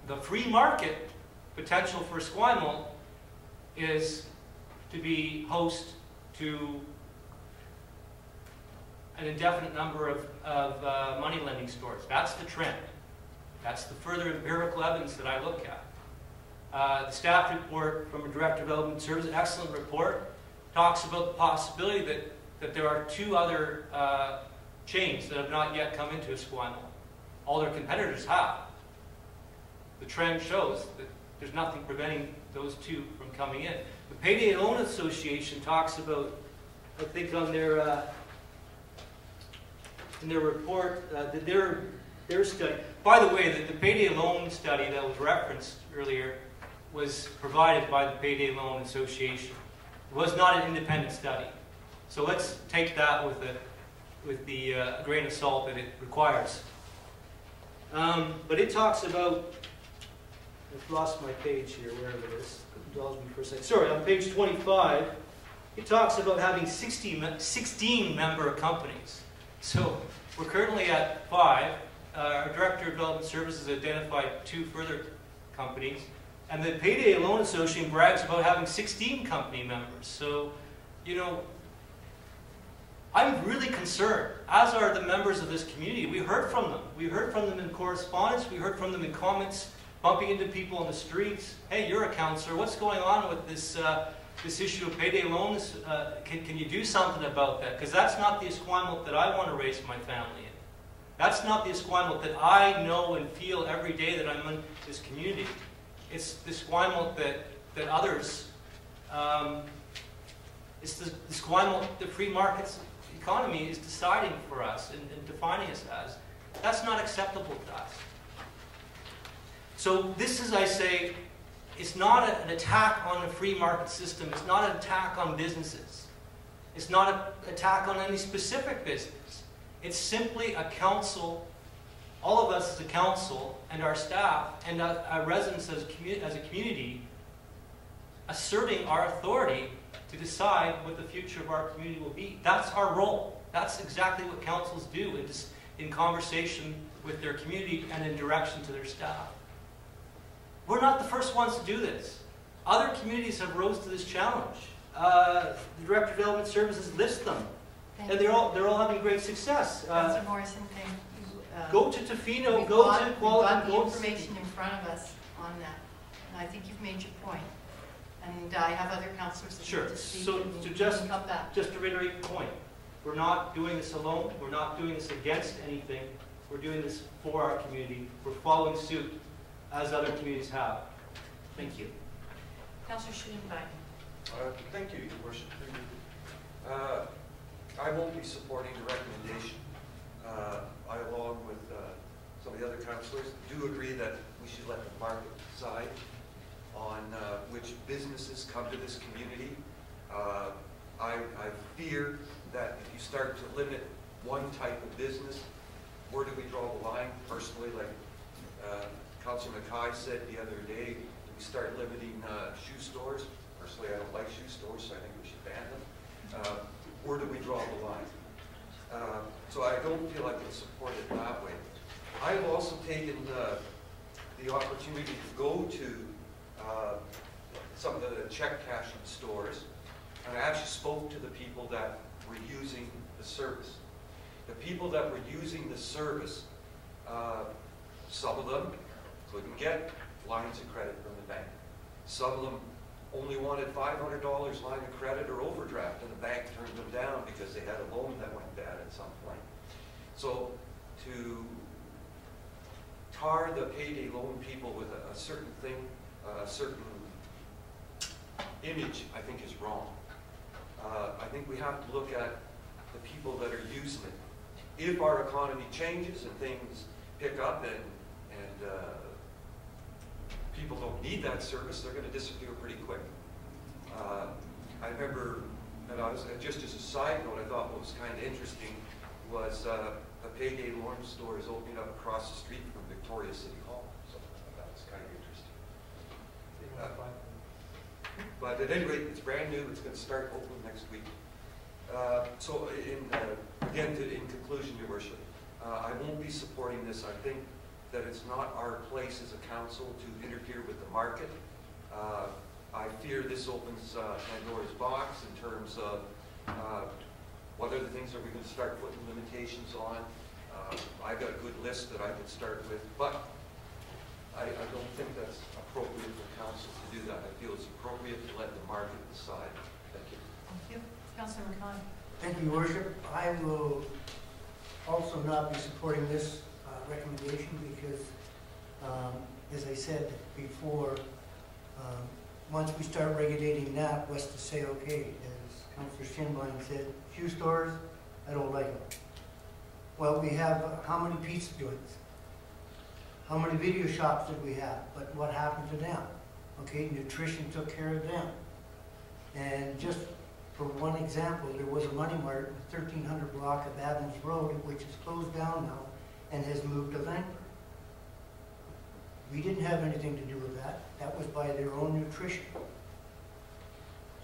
The free market potential for Esquimalt is to be host to an indefinite number of, of uh, money lending stores. That's the trend. That's the further empirical evidence that I look at. Uh, the staff report from a Director of Development Services, excellent report, talks about the possibility that, that there are two other uh, chains that have not yet come into Esquimalt. All their competitors have. The trend shows that there's nothing preventing those two from coming in. The Payday Loan Association talks about, I think on their, uh, in their report, uh, that their, their study, by the way, the, the payday loan study that was referenced earlier was provided by the Payday Loan Association. It was not an independent study. So let's take that with, a, with the uh, grain of salt that it requires. Um, but it talks about, I've lost my page here, wherever it is. Indulge me for a second. Sorry, on page 25, it talks about having 60, 16 member companies. So we're currently at five. Uh, our Director of Development Services identified two further companies. And the Payday Loan Association brags about having 16 company members. So, you know, I'm really concerned, as are the members of this community. We heard from them. We heard from them in correspondence. We heard from them in comments, bumping into people on the streets. Hey, you're a counselor. What's going on with this, uh, this issue of payday loans? Uh, can, can you do something about that? Because that's not the Esquimalt that I want to raise my family in. That's not the Esquimalt that I know and feel every day that I'm in this community. It's the Esquimalt that, that others, um, it's the, the Esquimalt, the free markets economy is deciding for us and, and defining us as. That's not acceptable to us. So this is, I say, it's not a, an attack on the free market system. It's not an attack on businesses. It's not an attack on any specific business. It's simply a council, all of us as a council and our staff and our, our residents as a, as a community asserting our authority to decide what the future of our community will be. That's our role. That's exactly what councils do in, in conversation with their community and in direction to their staff. We're not the first ones to do this. Other communities have rose to this challenge. Uh, the Director of Development Services lists them, Thank and they're all they're all having great success. Uh, Councillor Morrison, thank you. Uh, go to Tofino, go got- to We've got the information in front of us on that, and I think you've made your point. And I have other councillors that Sure. to speak. So- so just-. Just to reiterate the point, we're not doing this alone. We're not doing this against anything. We're doing this for our community. We're following suit as other communities have. Thank you. Councillor Schinbein. Uh, Thank you, Your Worship. Uh, I won't be supporting the recommendation. Uh, I, along with uh, some of the other councillors, do agree that we should let the market decide. on uh, which businesses come to this community. Uh, I, I fear that if you start to limit one type of business, where do we draw the line? Personally, like uh, Councilor McKie said the other day, we start limiting uh, shoe stores? Personally, I don't like shoe stores, so I think we should ban them. Uh, Where do we draw the line? Uh, So I don't feel I can support it that way. I've also taken the opportunity to go to uh, some of the check cashing stores, and I actually spoke to the people that were using the service. The people that were using the service, uh, some of them couldn't get lines of credit from the bank. Some of them only wanted $500 line of credit or overdraft, and the bank turned them down because they had a loan that went bad at some point. So to tar the payday loan people with a, a certain thing, uh, a certain image, I think is wrong. Uh, I think we have to look at the people that are using it. If our economy changes and things pick up and, and, uh, people don't need that service, they're gonna disappear pretty quick. Uh, I remember, and I was, just as a side note, I thought what was kind of interesting was, uh, a payday loan store is opening up across the street from Victoria City Hall. So that was kind of interesting. But at any rate, it's brand new, it's gonna start opening next week. Uh, So in, uh, again, to- in conclusion, your worship, uh, I won't be supporting this. I think that it's not our place as a council to interfere with the market. Uh, I fear this opens uh, Pandora's box in terms of uh, what other things are we going to start putting limitations on. Uh, I've got a good list that I could start with, but I, I don't think that's appropriate for council to do that. I feel it's appropriate to let the market decide. Thank you. Thank you. Councilor McKie. Thank you, Your Worship. I will also not be supporting this recommendation because, um, as I said before, um, once we start regulating that, what's to say, okay, as Councilor Schinbein said, shoe stores, I don't like them. Well, we have, uh, how many pizza joints? How many video shops did we have? But what happened to them? Okay, nutrition took care of them. And just for one example, there was a Money Mart, thirteen hundred block of Admirals Road, which is closed down now and has moved to Langford. We didn't have anything to do with that. That was by their own nutrition.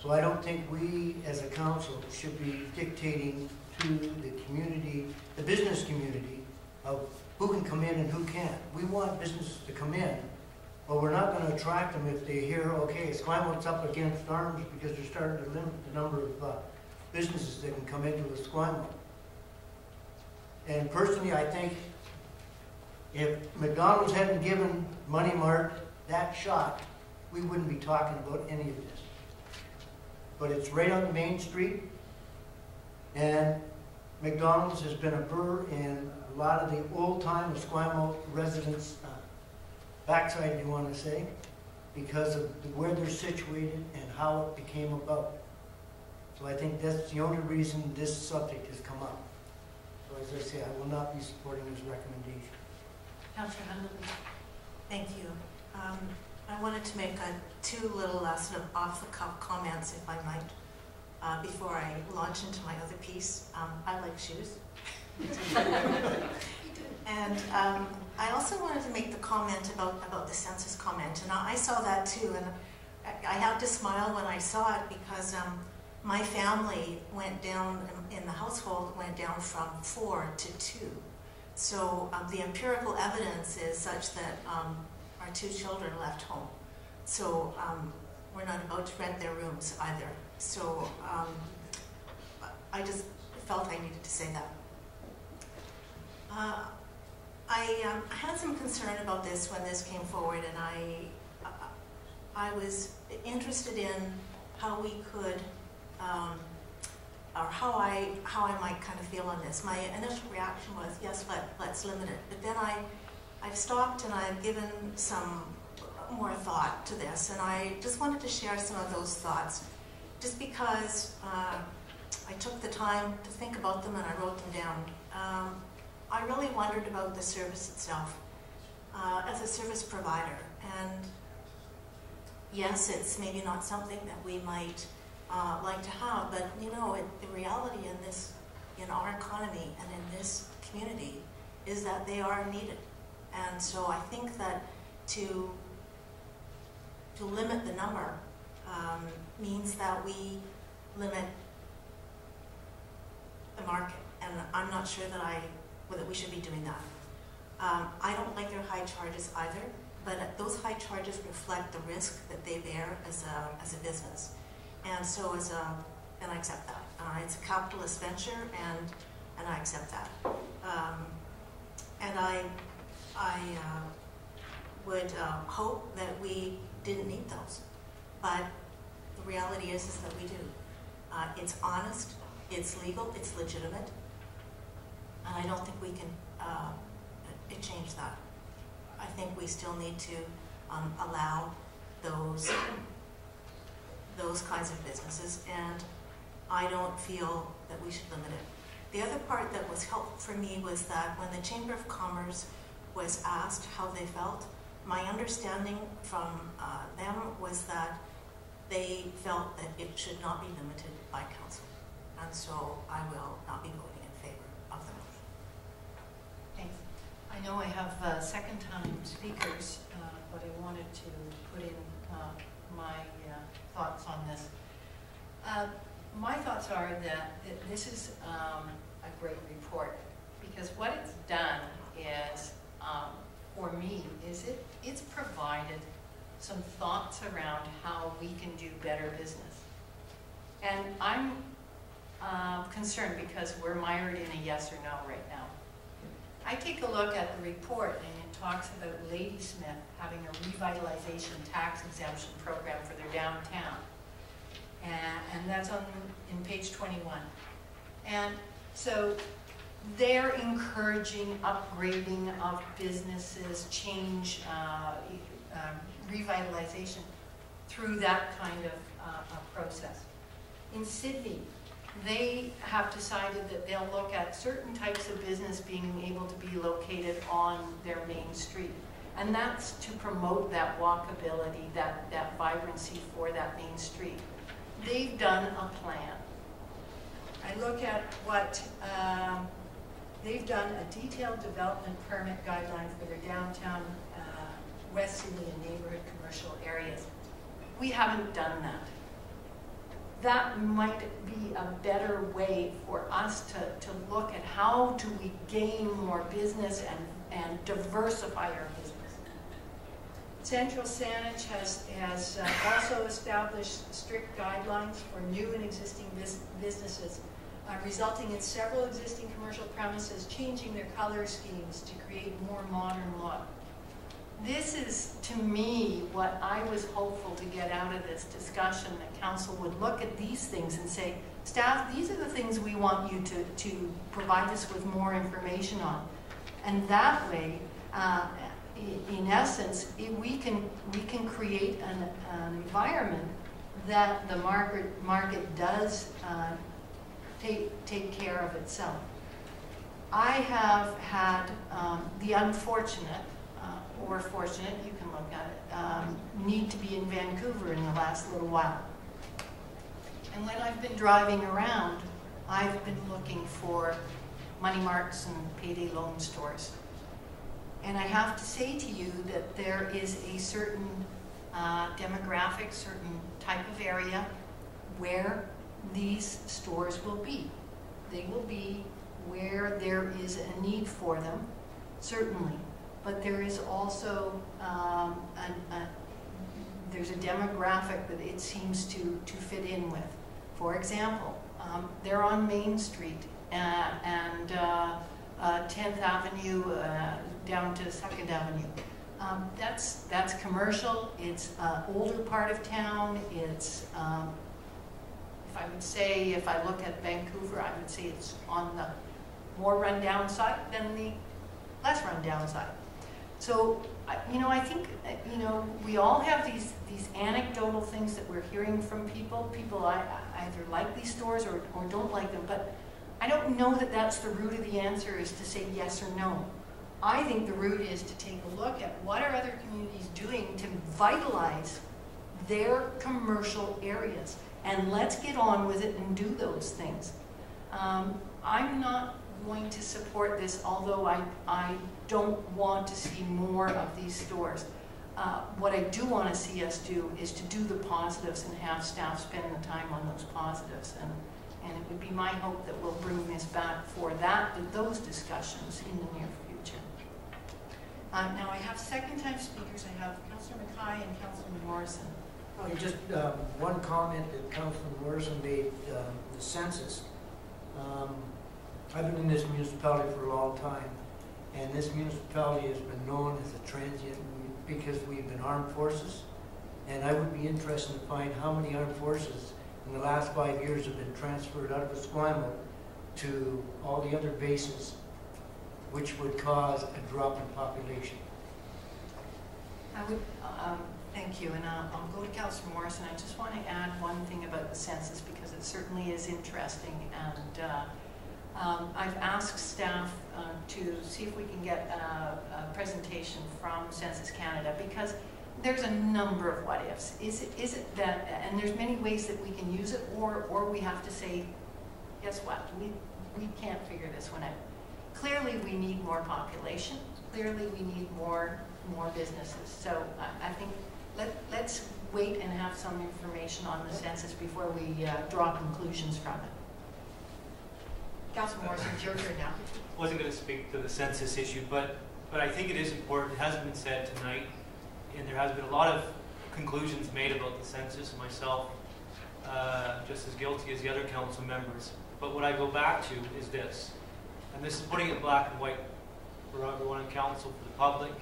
So I don't think we, as a council, should be dictating to the community, the business community, of who can come in and who can't. We want businesses to come in, but we're not gonna attract them if they hear, okay, Esquimalt up against arms because they're starting to limit the number of uh, businesses that can come into Esquimalt. And personally, I think if McDonald's hadn't given Money Mart that shot, we wouldn't be talking about any of this. But it's right on main street, and McDonald's has been a burr in a lot of the old-time Esquimalt residents' uh, backside, you want to say, because of the- where they're situated and how it became about. So I think that's the only reason this subject has come up. As I say, I will not be supporting this recommendation. Councilor Hundleby. Thank you. Um, I wanted to make uh, two little uh, sort of off-the-cuff comments, if I might, uh, before I launch into my other piece. Um, I like shoes. And um, I also wanted to make the comment about, about the census comment, and I I saw that too, and I- I had to smile when I saw it because um, my family went down, in the household, went down from four to two. So um, the empirical evidence is such that um, our two children left home. So um, we're not about to rent their rooms either. So um, I just felt I needed to say that. Uh, I um, had some concern about this when this came forward, and I, I was interested in how we could, um, or how I, how I might kind of feel on this. My initial reaction was, yes, let, let's limit it. But then I, I've stopped and I've given some more thought to this, and I just wanted to share some of those thoughts, just because uh, I took the time to think about them and I wrote them down. Um, I really wondered about the service itself uh, as a service provider, and yes, it's maybe not something that we might uh, like to have, but you know, it, the reality in this, in our economy and in this community is that they are needed. And so I think that to, to limit the number um, means that we limit the market. And I'm not sure that I, well, that we should be doing that. Um, I don't like their high charges either, but those high charges reflect the risk that they bear as a, as a business. And so as a, and I accept that. Uh, it's a capitalist venture and, and I accept that. Um, and I, I uh, would uh, hope that we didn't need those. But the reality is, is that we do. Uh, it's honest, it's legal, it's legitimate, and I don't think we can uh, change that. I think we still need to um, allow those those kinds of businesses, and I don't feel that we should limit it. The other part that was helpful for me was that when the Chamber of Commerce was asked how they felt, my understanding from uh, them was that they felt that it should not be limited by council. And so I will not be voting in favor of the motion. Thanks. I know I have uh, second-time speakers, uh, but I wanted to put in uh, my thoughts on this. Uh, my thoughts are that this is um, a great report because what it's done is, um, for me, is it it's provided some thoughts around how we can do better business. And I'm uh, concerned because we're mired in a yes or no right now. I take a look at the report and it talks about Ladysmith having a revitalization tax exemption program for their downtown. And, and that's on in page 21. And so they're encouraging upgrading of businesses, change, uh, uh, revitalization through that kind of uh, process. In Sidney, they have decided that they'll look at certain types of business being able to be located on their main street. And that's to promote that walkability, that, that vibrancy for that main street. They've done a plan. I look at what um, they've done a detailed development permit guideline for their downtown uh, West and neighborhood commercial areas. We haven't done that that might be a better way for us to, to look at how do we gain more business and, and diversify our. Central Saanich has, has uh, also established strict guidelines for new and existing bus businesses, uh, resulting in several existing commercial premises changing their color schemes to create more modern look this is, to me, what I was hopeful to get out of this discussion, that council would look at these things and say, staff, these are the things we want you to, to provide us with more information on. And that way, uh, in essence, we can, we can create an, an environment that the market, market does uh, take, take care of itself. I have had um, the unfortunate or fortunate, you can look at it, um, need to be in Vancouver in the last little while. And when I've been driving around, I've been looking for Money Marts and payday loan stores. And I have to say to you that there is a certain uh, demographic, certain type of area where these stores will be. They will be where there is a need for them, certainly but there is also um, a, a, there's a demographic that it seems to, to fit in with. For example, um, they're on Main Street uh, and uh, uh, 10th Avenue uh, down to 2nd Avenue. Um, that's, that's commercial, it's an older part of town, it's, um, if I would say, if I look at Vancouver, I would say it's on the more rundown side than the less rundown side. So, you know, I think, uh, you know, we all have these, these anecdotal things that we're hearing from people. People either like these stores or, or don't like them, but I don't know that that's the root of the answer is to say yes or no. I think the root is to take a look at what are other communities doing to vitalize their commercial areas. And let's get on with it and do those things. Um, I'm not going to support this, although I, I don't want to see more of these stores. Uh, What I do want to see us do is to do the positives and have staff spend the time on those positives. And, and it would be my hope that we'll bring this back for that, those discussions in the near future. Uh, Now, I have second-time speakers. I have Councillor McKie and Councillor Morrison. Oh, just um, one comment that Councilman Morrison made, um, the census. Um, I've been in this municipality for a long time, and this municipality has been known as a transient because we've been armed forces. And I would be interested to find how many armed forces in the last five years have been transferred out of Esquimalt to all the other bases, which would cause a drop in population. I would, um, thank you, and I'll, I'll go to Councillor Morrison. I just want to add one thing about the census because it certainly is interesting. And uh, um, I've asked staff uh, to see if we can get a, a presentation from Census Canada because there's a number of what ifs. Is it, is it that, and there's many ways that we can use it, or, or we have to say, guess what, we, we can't figure this one out. Clearly, we need more population. Clearly, we need more, more businesses. So I, I think let, let's wait and have some information on the census before we uh, draw conclusions from it. Councilor Morrison, it's your turn now. I wasn't going to speak to the census issue, but, but I think it is important, it has been said tonight, and there has been a lot of conclusions made about the census, myself, uh, just as guilty as the other council members. But what I go back to is this, and this is putting it black and white for everyone in council, for the public.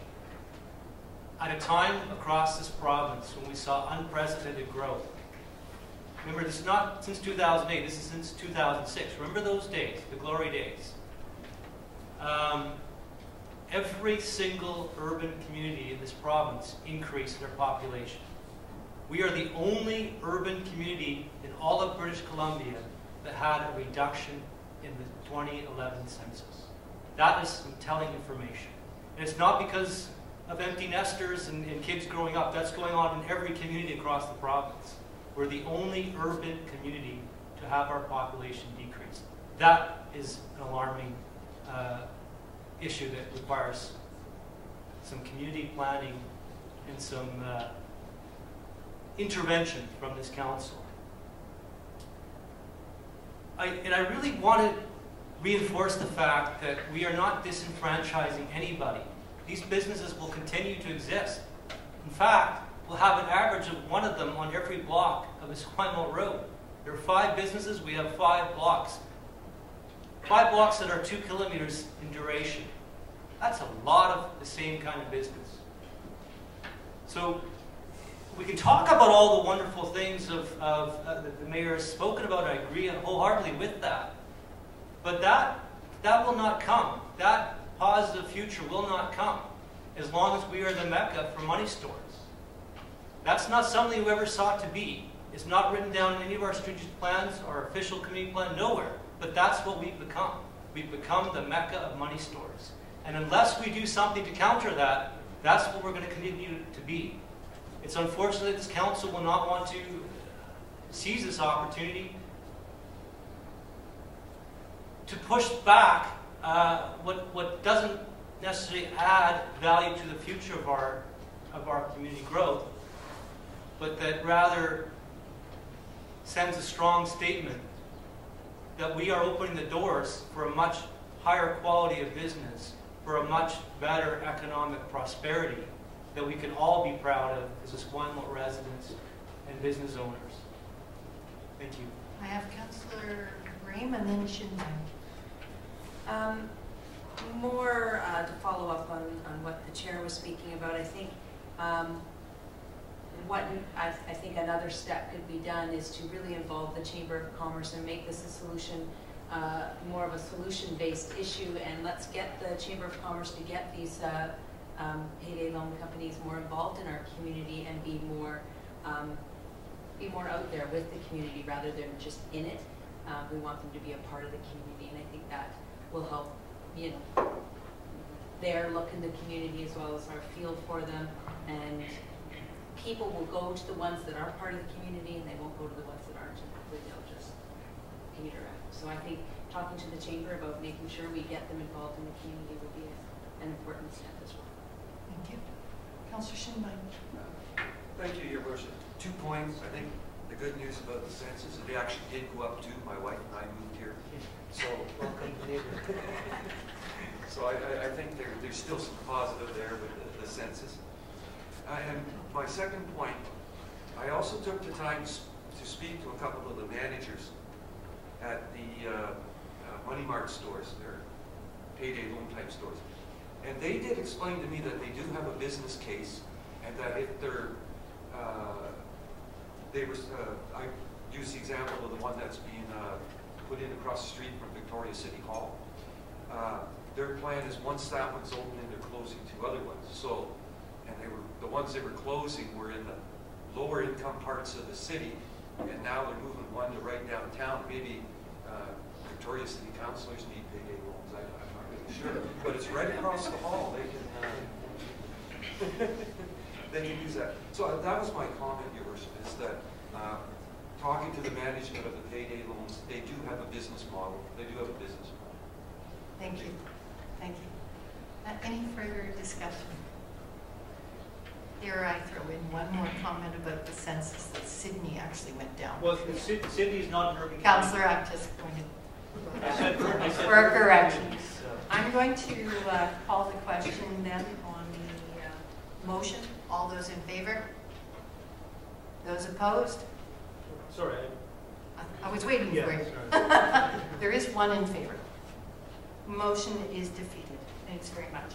At a time across this province when we saw unprecedented growth, Remember, this is not since 2008, this is since 2006. Remember those days, the glory days. Um, every single urban community in this province increased their population. We are the only urban community in all of British Columbia that had a reduction in the 2011 census. That is some telling information. And it's not because of empty nesters and, and kids growing up. That's going on in every community across the province. We're the only urban community to have our population decrease. That is an alarming uh, issue that requires some community planning and some uh, intervention from this council. I, and I really want to reinforce the fact that we are not disenfranchising anybody. These businesses will continue to exist. In fact, we'll have an average of one of them on every block of Esquimalt Road. There are five businesses, we have five blocks. Five blocks that are two kilometers in duration. That's a lot of the same kind of business. So we can talk about all the wonderful things of, of uh, that the mayor has spoken about. I agree wholeheartedly with that. But that, that will not come. That positive future will not come as long as we are the mecca for money stores. That's not something we ever sought to be. It's not written down in any of our strategic plans or official community plan, nowhere. But that's what we've become. We've become the mecca of money stores. And unless we do something to counter that, that's what we're going to continue to be. It's unfortunate this council will not want to seize this opportunity to push back uh, what, what doesn't necessarily add value to the future of our, of our community growth but that rather sends a strong statement that we are opening the doors for a much higher quality of business, for a much better economic prosperity that we can all be proud of as Esquimalt residents and business owners. Thank you. I have Councillor Brame and then Schinbein. Um, more uh, to follow up on, on what the chair was speaking about, I think um, what I, I think another step could be done is to really involve the Chamber of Commerce and make this a solution, uh, more of a solution-based issue, and let's get the Chamber of Commerce to get these uh, um, payday loan companies more involved in our community and be more um, be more out there with the community rather than just in it. Uh, we want them to be a part of the community, and I think that will help, you know, their look in the community as well as our feel for them and people will go to the ones that are part of the community and they won't go to the ones that aren't, and they'll just peter out. So I think talking to the chamber about making sure we get them involved in the community would be an important step as well. Thank you. Counselor Schinbein. Thank you, Your Worship. Two points. I think the good news about the census is they actually did go up too. My wife and I moved here. So, Welcome, neighbor. so I, I, I think there, there's still some positive there with the, the census. Uh, And my second point, I also took the time to speak to a couple of the managers at the uh, uh, Money Mart stores, their payday loan type stores. And they did explain to me that they do have a business case and that if they're, uh, they were, uh, I use the example of the one that's being uh, put in across the street from Victoria City Hall. Uh, Their plan is once that one's open, they're closing two other ones. So, and they were, the ones they were closing were in the lower income parts of the city, and now they're moving one to right downtown. Maybe uh, Victoria City councilors need payday loans, I- I'm not really sure. But it's right across the hall, they can, uh, they can use that. So uh, that was my comment, Your Worship, is that uh, talking to the management of the payday loans, they do have a business model, they do have a business model. Thank you. Thank you. Uh, Any further discussion? Dare I throw in one more comment about the census that Sidney actually went down? Well, Cy- Sidney's not an urban. county. Counselor, I'm just going to I said, I said. For a correction. I'm going to uh, call the question then on the uh, motion. All those in favor? Those opposed? Sorry, I- I was waiting I, for you. There is one in favor. Motion is defeated. Thanks very much.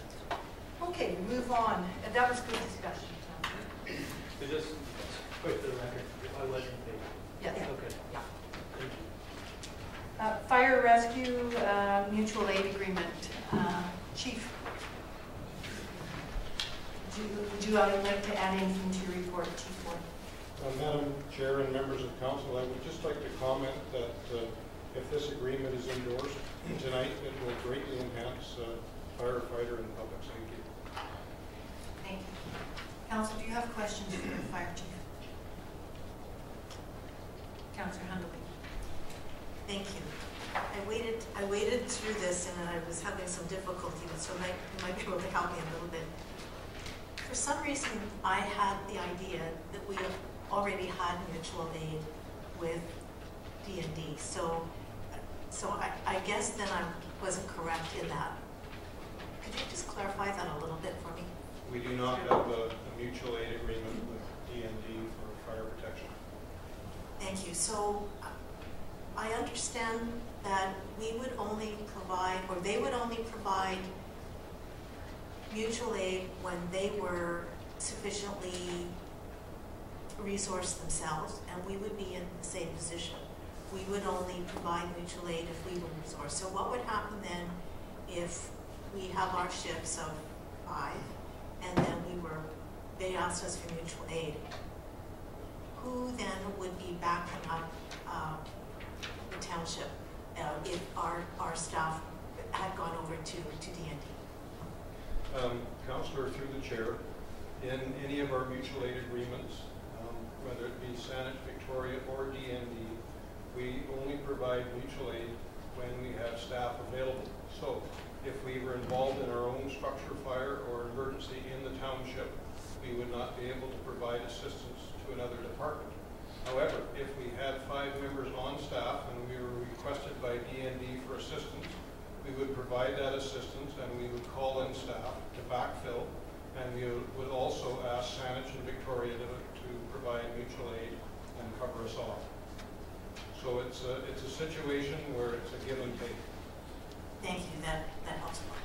Okay, move on. That was good discussion. So just quick for the record, I was in favor. Yes. Okay. Yeah. Thank you. Uh, Fire rescue uh, mutual aid agreement. Uh, Chief? Would you- Would you like to add anything to your report, Chief Ward? Uh, Madam Chair and members of council, I would just like to comment that uh, if this agreement is endorsed tonight, it will greatly enhance uh, firefighter and public safety. Thank you. Council, do you have questions for the fire chief? Councilor Hundleby. Thank you. I waited, I waited through this and I was having some difficulty, so you might, you might be able to help me a little bit. For some reason, I had the idea that we already had mutual aid with DND, so, so I, I guess then I wasn't correct in that. Could you just clarify that a little bit for me? We do not have a a mutual aid agreement with D and D for fire protection. Thank you. So I understand that we would only provide, or they would only provide mutual aid when they were sufficiently resourced themselves, and we would be in the same position. We would only provide mutual aid if we were resourced. So what would happen then if we have our ships of five, and then we were, they asked us for mutual aid? who then would be backing up uh, township uh, if our, our staff had gone over to, to D and D? Um, Counselor, through the chair, in any of our mutual aid agreements, um, whether it be Saanich, Victoria, or DND, we only provide mutual aid when we have staff available. So if we were involved in our own structure fire or emergency in the township, we would not be able to provide assistance to another department. However, if we had five members on staff and we were requested by DND for assistance, we would provide that assistance and we would call in staff to backfill. And we would also ask Saanich and Victoria to, to provide mutual aid and cover us off. So it's a, it's a situation where it's a give and take. Thank you, that, that helps a lot.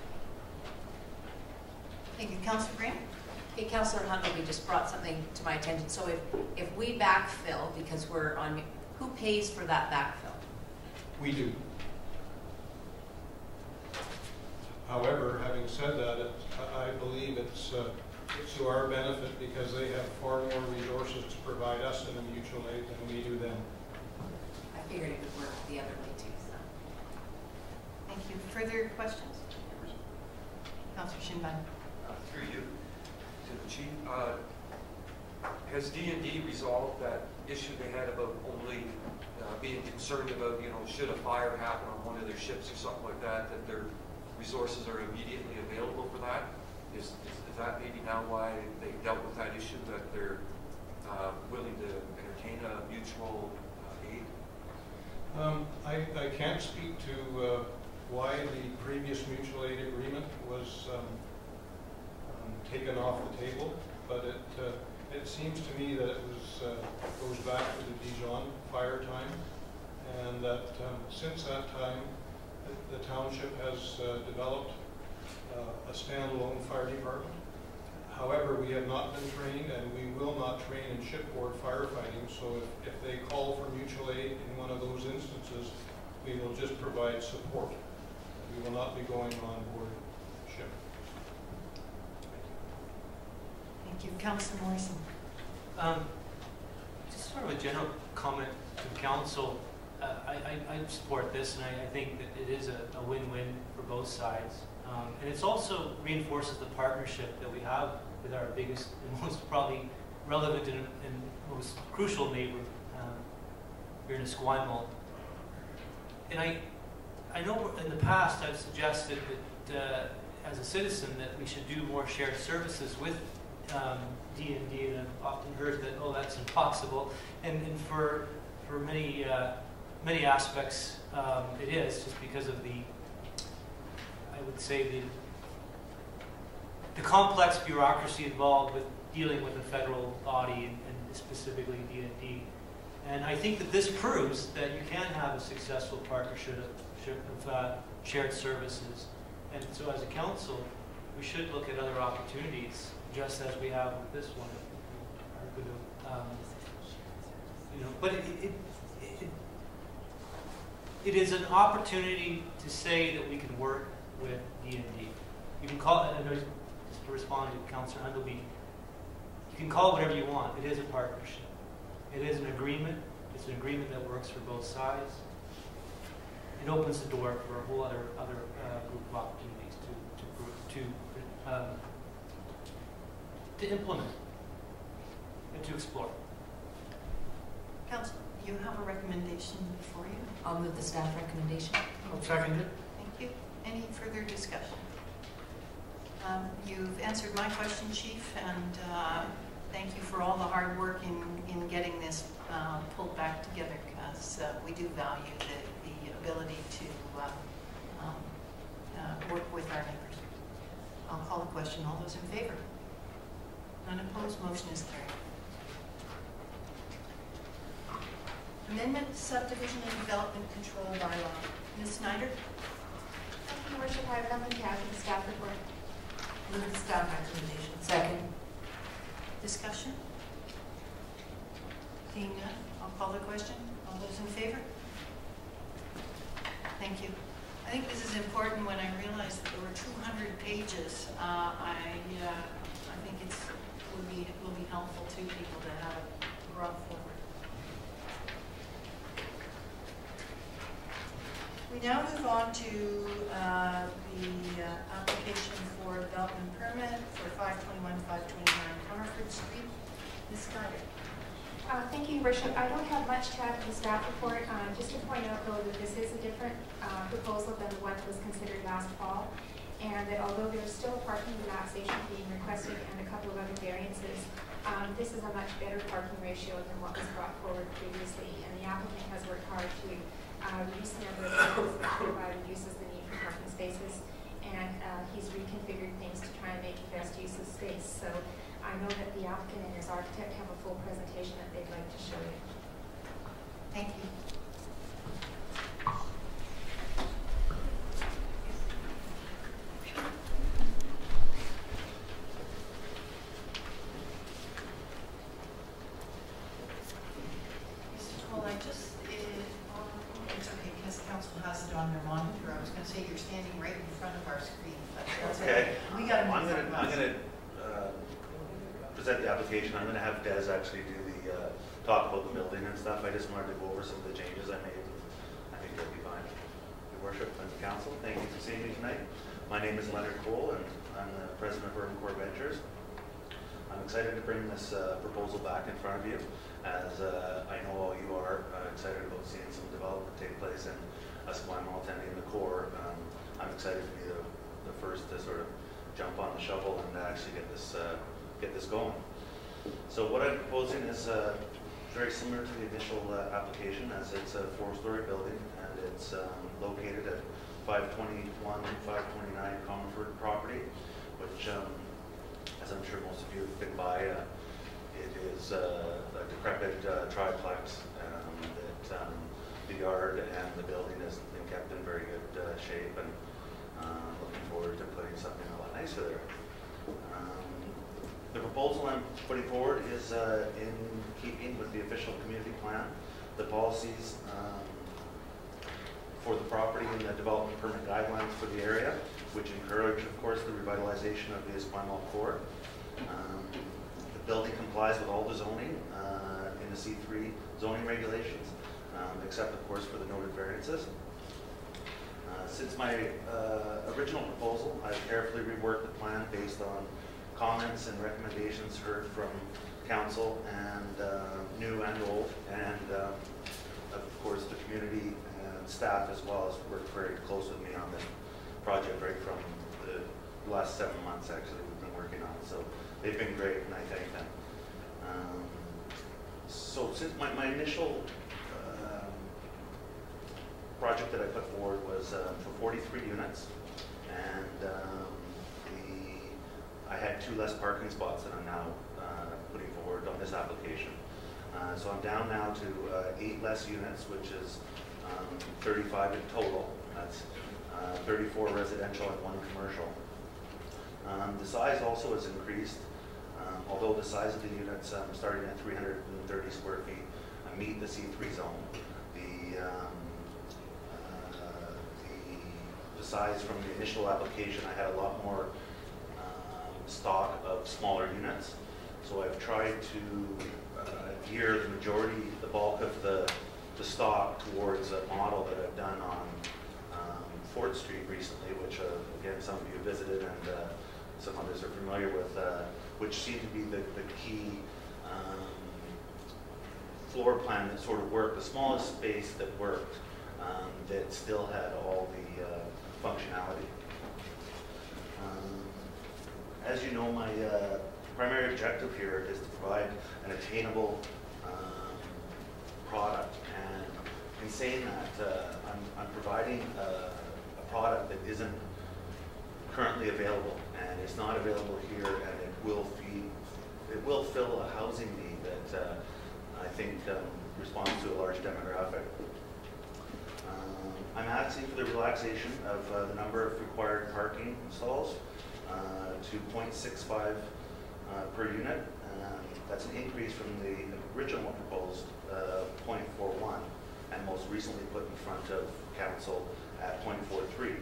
Thank you. Councilor Brame? Hey, Councillor Hundleby just brought something to my attention. So if, if we backfill because we're on, who pays for that backfill? We do. However, having said that, it, I I believe it's, uh, it's to our benefit because they have far more resources to provide us in a mutual aid than we do them. I figured it would work the other way too, so. Thank you. Further questions? Councilor Schinbein? Uh, Through you, to the chief. Uh, has DND resolved that issue they had about only uh, being concerned about, you know, should a fire happen on one of their ships or something like that, that their resources are immediately available for that? Is, is is that maybe now why they dealt with that issue, that they're uh, willing to entertain a mutual uh, aid? Um, I, I can't speak to uh, why the previous mutual aid agreement was um, taken off the table, but it, uh, it seems to me that it was, uh, goes back to the Dijon fire time, and that um, since that time, the- the township has uh, developed uh, a standalone fire department. However, we have not been trained, and we will not train in shipboard firefighting, so if, if they call for mutual aid in one of those instances, we will just provide support. We will not be going on board Thank you. Councilor Morrison. Um, Just sort of a general comment to council. Uh, I, I, I support this, and I, I think that it is a, win-win for both sides. Um, and it also reinforces the partnership that we have with our biggest and most probably relevant and, and most crucial neighbor um, here in Esquimalt. And I, I know in the past I've suggested that uh, as a citizen that we should do more shared services with um, DND, and I've often heard that oh that's impossible, and, and for for many uh, many aspects um, it is just because of the I would say the the complex bureaucracy involved with dealing with a federal body and, and specifically DND. And I think that this proves that you can have a successful partnership of uh, shared services. And so as a council, we should look at other opportunities, just as we have with this one. Um, you know, but it, it, it, it is an opportunity to say that we can work with D and D. You can call it, just to respond to Councillor Hundleby, you can call it whatever you want. It is a partnership. It is an agreement. It's an agreement that works for both sides. It opens the door for a whole other other uh, group of opportunities to to to um, to implement and to explore. Council, you have a recommendation before you. I'll move the staff recommendation. I'll second it. Thank you. Any further discussion? Um, You've answered my question, Chief, and uh, thank you for all the hard work in, in getting this uh, pulled back together, because we do value the, the ability to uh, um, uh, work with our neighbors. I'll call the question. All those in favor? None opposed, motion is carried. Amendment subdivision and development control bylaw. Ms. Snyder? Thank you, Your Worship. I have nothing to add to the staff report. Move the staff recommendation. Second. Discussion? Seeing none, I'll call the question. All those in favor? Thank you. I think this is important when I realized that there were 200 pages. Uh, I, uh, I think it's, would be, will be helpful to people to have brought forward. We now move on to uh, the uh, application for development permit for 521, 529 Comerford Street. Ms. Snyder? Uh, Thank you, Worship. I don't have much to add to the staff report. Uh, Just to point out, though, that this is a different uh, proposal than the one that was considered last fall, and that although there's still parking relaxation being requested and a couple of other variances, um, this is a much better parking ratio than what was brought forward previously, and the applicant has worked hard to uh, reduce the number of vehicles, that thereby reduces the need for parking spaces, and uh, he's reconfigured things to try and make the best use of space. So I know that the applicant and his architect have a full presentation that they'd like to show you. Thank you. Mr. Cole, I just, uh, um, it's okay because the council has it on their monitor. I was going to say you're standing right in front of our screen, but that's Okay. We got to I'm move gonna, on. I'm gonna uh, present the application. I'm gonna have Des actually do the, uh, talk about the building and stuff. I just wanted to go over some of the changes I made. I think they'll be fine. Your worship and council, thank you for seeing me tonight. My name is Leonard Cole and I'm the president of Urban Core Ventures. I'm excited to bring this uh, proposal back in front of you, as uh, I know all you are uh, excited about seeing some development take place in Esquimalt and in the core. Um, I'm excited to be the, the first to sort of jump on the shovel and actually get this, uh, get this going. So what I'm proposing is uh, very similar to the initial uh, application, as it's a four-story building, and it's um, located at 521, 529 Comerford property, which, um, as I'm sure most of you have been by, uh, it is uh, a decrepit uh, triplex um, that um, the yard and the building has been kept in very good shape, and looking forward to putting something a lot nicer there. Um, The proposal I'm putting forward is uh, in keeping with the official community plan, the policies um, for the property and the development permit guidelines for the area, which encourage, of course, the revitalization of the Esquimalt core. Um, The building complies with all the zoning uh, in the C3 zoning regulations, um, except, of course, for the noted variances. Uh, Since my uh, original proposal, I've carefully reworked the plan based on comments and recommendations heard from council and uh, new and old, and um, of course, the community and staff as well has worked very close with me on this project right from the last seven months, actually, we've been working on. So they've been great, and I thank them. Um, So since my, my initial project that I put forward was uh, for 43 units, and um, the, I had two less parking spots that I'm now uh, putting forward on this application. Uh, So I'm down now to uh, eight less units, which is um, 35 in total. That's uh, 34 residential and one commercial. Um, The size also has increased, um, although the size of the units, um, starting at 330 square feet, meet the C3 zone. The, um, uh, the- the size from the initial application, I had a lot more um, stock of smaller units. So I've tried to uh, gear the majority, the bulk of the, the stock towards a model that I've done on um, Fort Street recently, which uh, again, some of you visited and uh, some others are familiar with, uh, which seemed to be the, the key um, floor plan that sort of worked, the smallest space that worked, um, that still had all the uh, functionality. Um, As you know, my uh, primary objective here is to provide an attainable um, product. And in saying that, uh, I'm, I'm providing a, a product that isn't currently available, and it's not available here, and it will feed, it will fill a housing need that uh, I think um, responds to a large demographic. I'm asking for the relaxation of uh, the number of required parking stalls uh, to 0.65 uh, per unit. Um, That's an increase from the original proposed uh, 0.41 and most recently put in front of council at 0.43.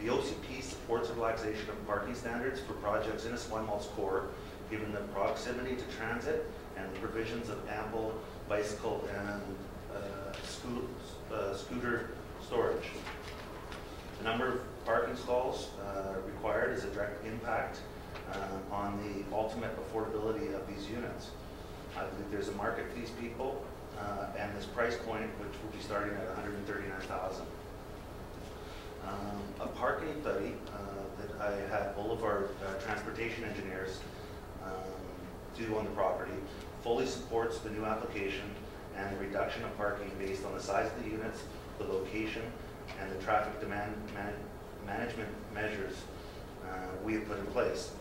The OCP supports the relaxation of parking standards for projects in Esquimalt's core, given the proximity to transit and the provisions of ample bicycle and uh, scoot- uh, scooter storage. The number of parking stalls uh, required is a direct impact uh, on the ultimate affordability of these units. I believe there's a market for these people, uh, and this price point, which will be starting at 139,000. Um, A parking study uh, that I had Boulevard uh, Transportation Engineers um, do on the property fully supports the new application and the reduction of parking based on the size of the units, the location, and the traffic demand man- management measures uh, we have put in place.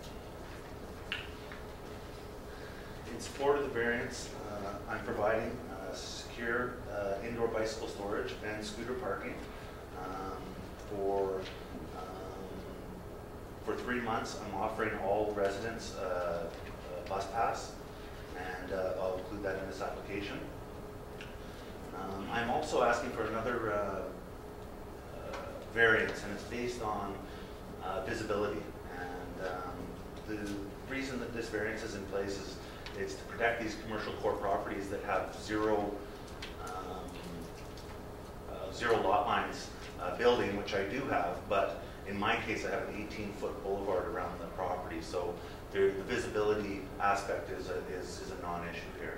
In support of the variance, uh, I'm providing uh, secure uh, indoor bicycle storage and scooter parking um, for, um, for three months. I'm offering all residents uh, a bus pass, and uh, I'll include that in this application. Um, I'm also asking for another uh, uh, variance, and it's based on uh, visibility. And um, the reason that this variance is in place is it's to protect these commercial core properties that have zero, um, uh, zero lot lines uh, building, which I do have, but in my case, I have an 18-foot boulevard around the property, so the the visibility aspect is a, is, is a non-issue here.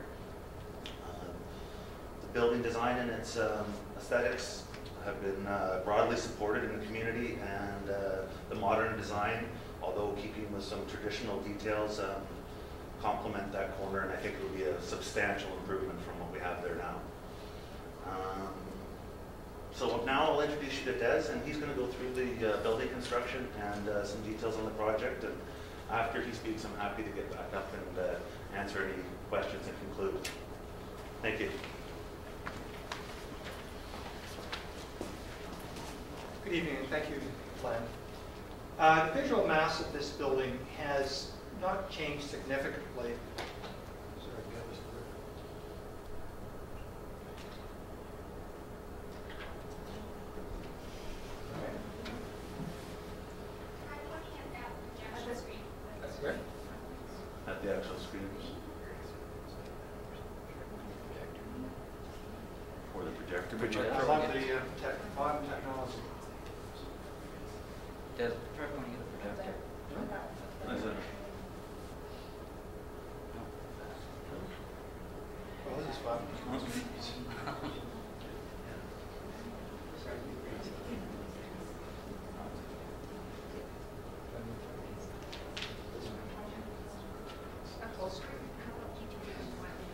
Building design and its um, aesthetics have been uh, broadly supported in the community, and uh, the modern design, although keeping with some traditional details, um, complement that corner, and I think it will be a substantial improvement from what we have there now. Um, So now I'll introduce you to Des, and he's going to go through the uh, building construction and uh, some details on the project, and after he speaks, I'm happy to get back up and uh, answer any questions and conclude. Thank you. Good evening, and thank you, Len. Uh, The visual mass of this building has not changed significantly. Sorry, get this to work. At the actual screen. Or the projector. I love the uh, tech- modern technology. Des, try pointing at the projector. Is it- Well, this is fun.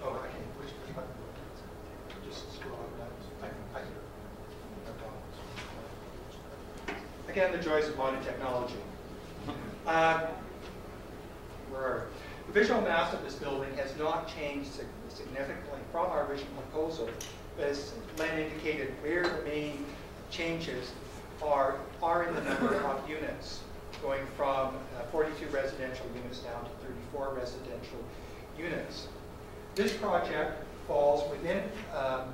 Oh, I can, which, which button? Just scroll up that. I can, I can. no problem. Again, the joys of modern technology. Where are? The visual mass of this building has not changed significantly from our original proposal. As Len indicated, where the main changes are, are in the number of units, going from uh, 42 residential units down to 34 residential units. This project falls within um,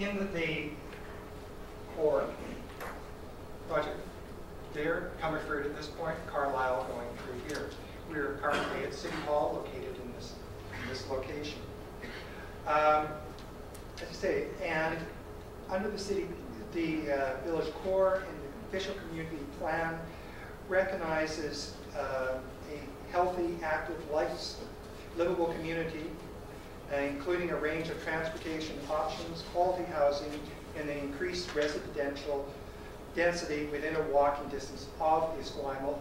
in the core project there, Comerford at this point, Carlisle going through here. We're currently at City Hall, located in this, in this location. Um, As I say, and under the city, the uh, village core and the official community plan recognizes uh, a healthy, active, life, livable community, uh, including a range of transportation options, quality housing, and an increased residential density within a walking distance of the Esquimalt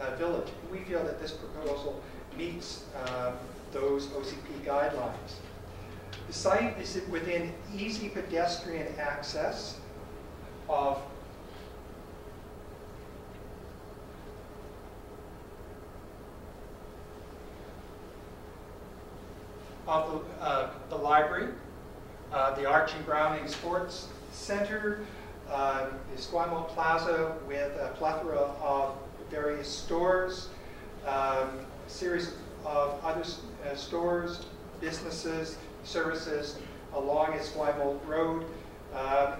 uh, Village. We feel that this proposal meets um, those OCP guidelines. The site is within easy pedestrian access of of the, uh, the library, uh, the Archie Browning Sports Center, uh, the Esquimalt Plaza with a plethora of various stores, um, a series of other uh, stores, businesses, services along Esquimalt Road, um,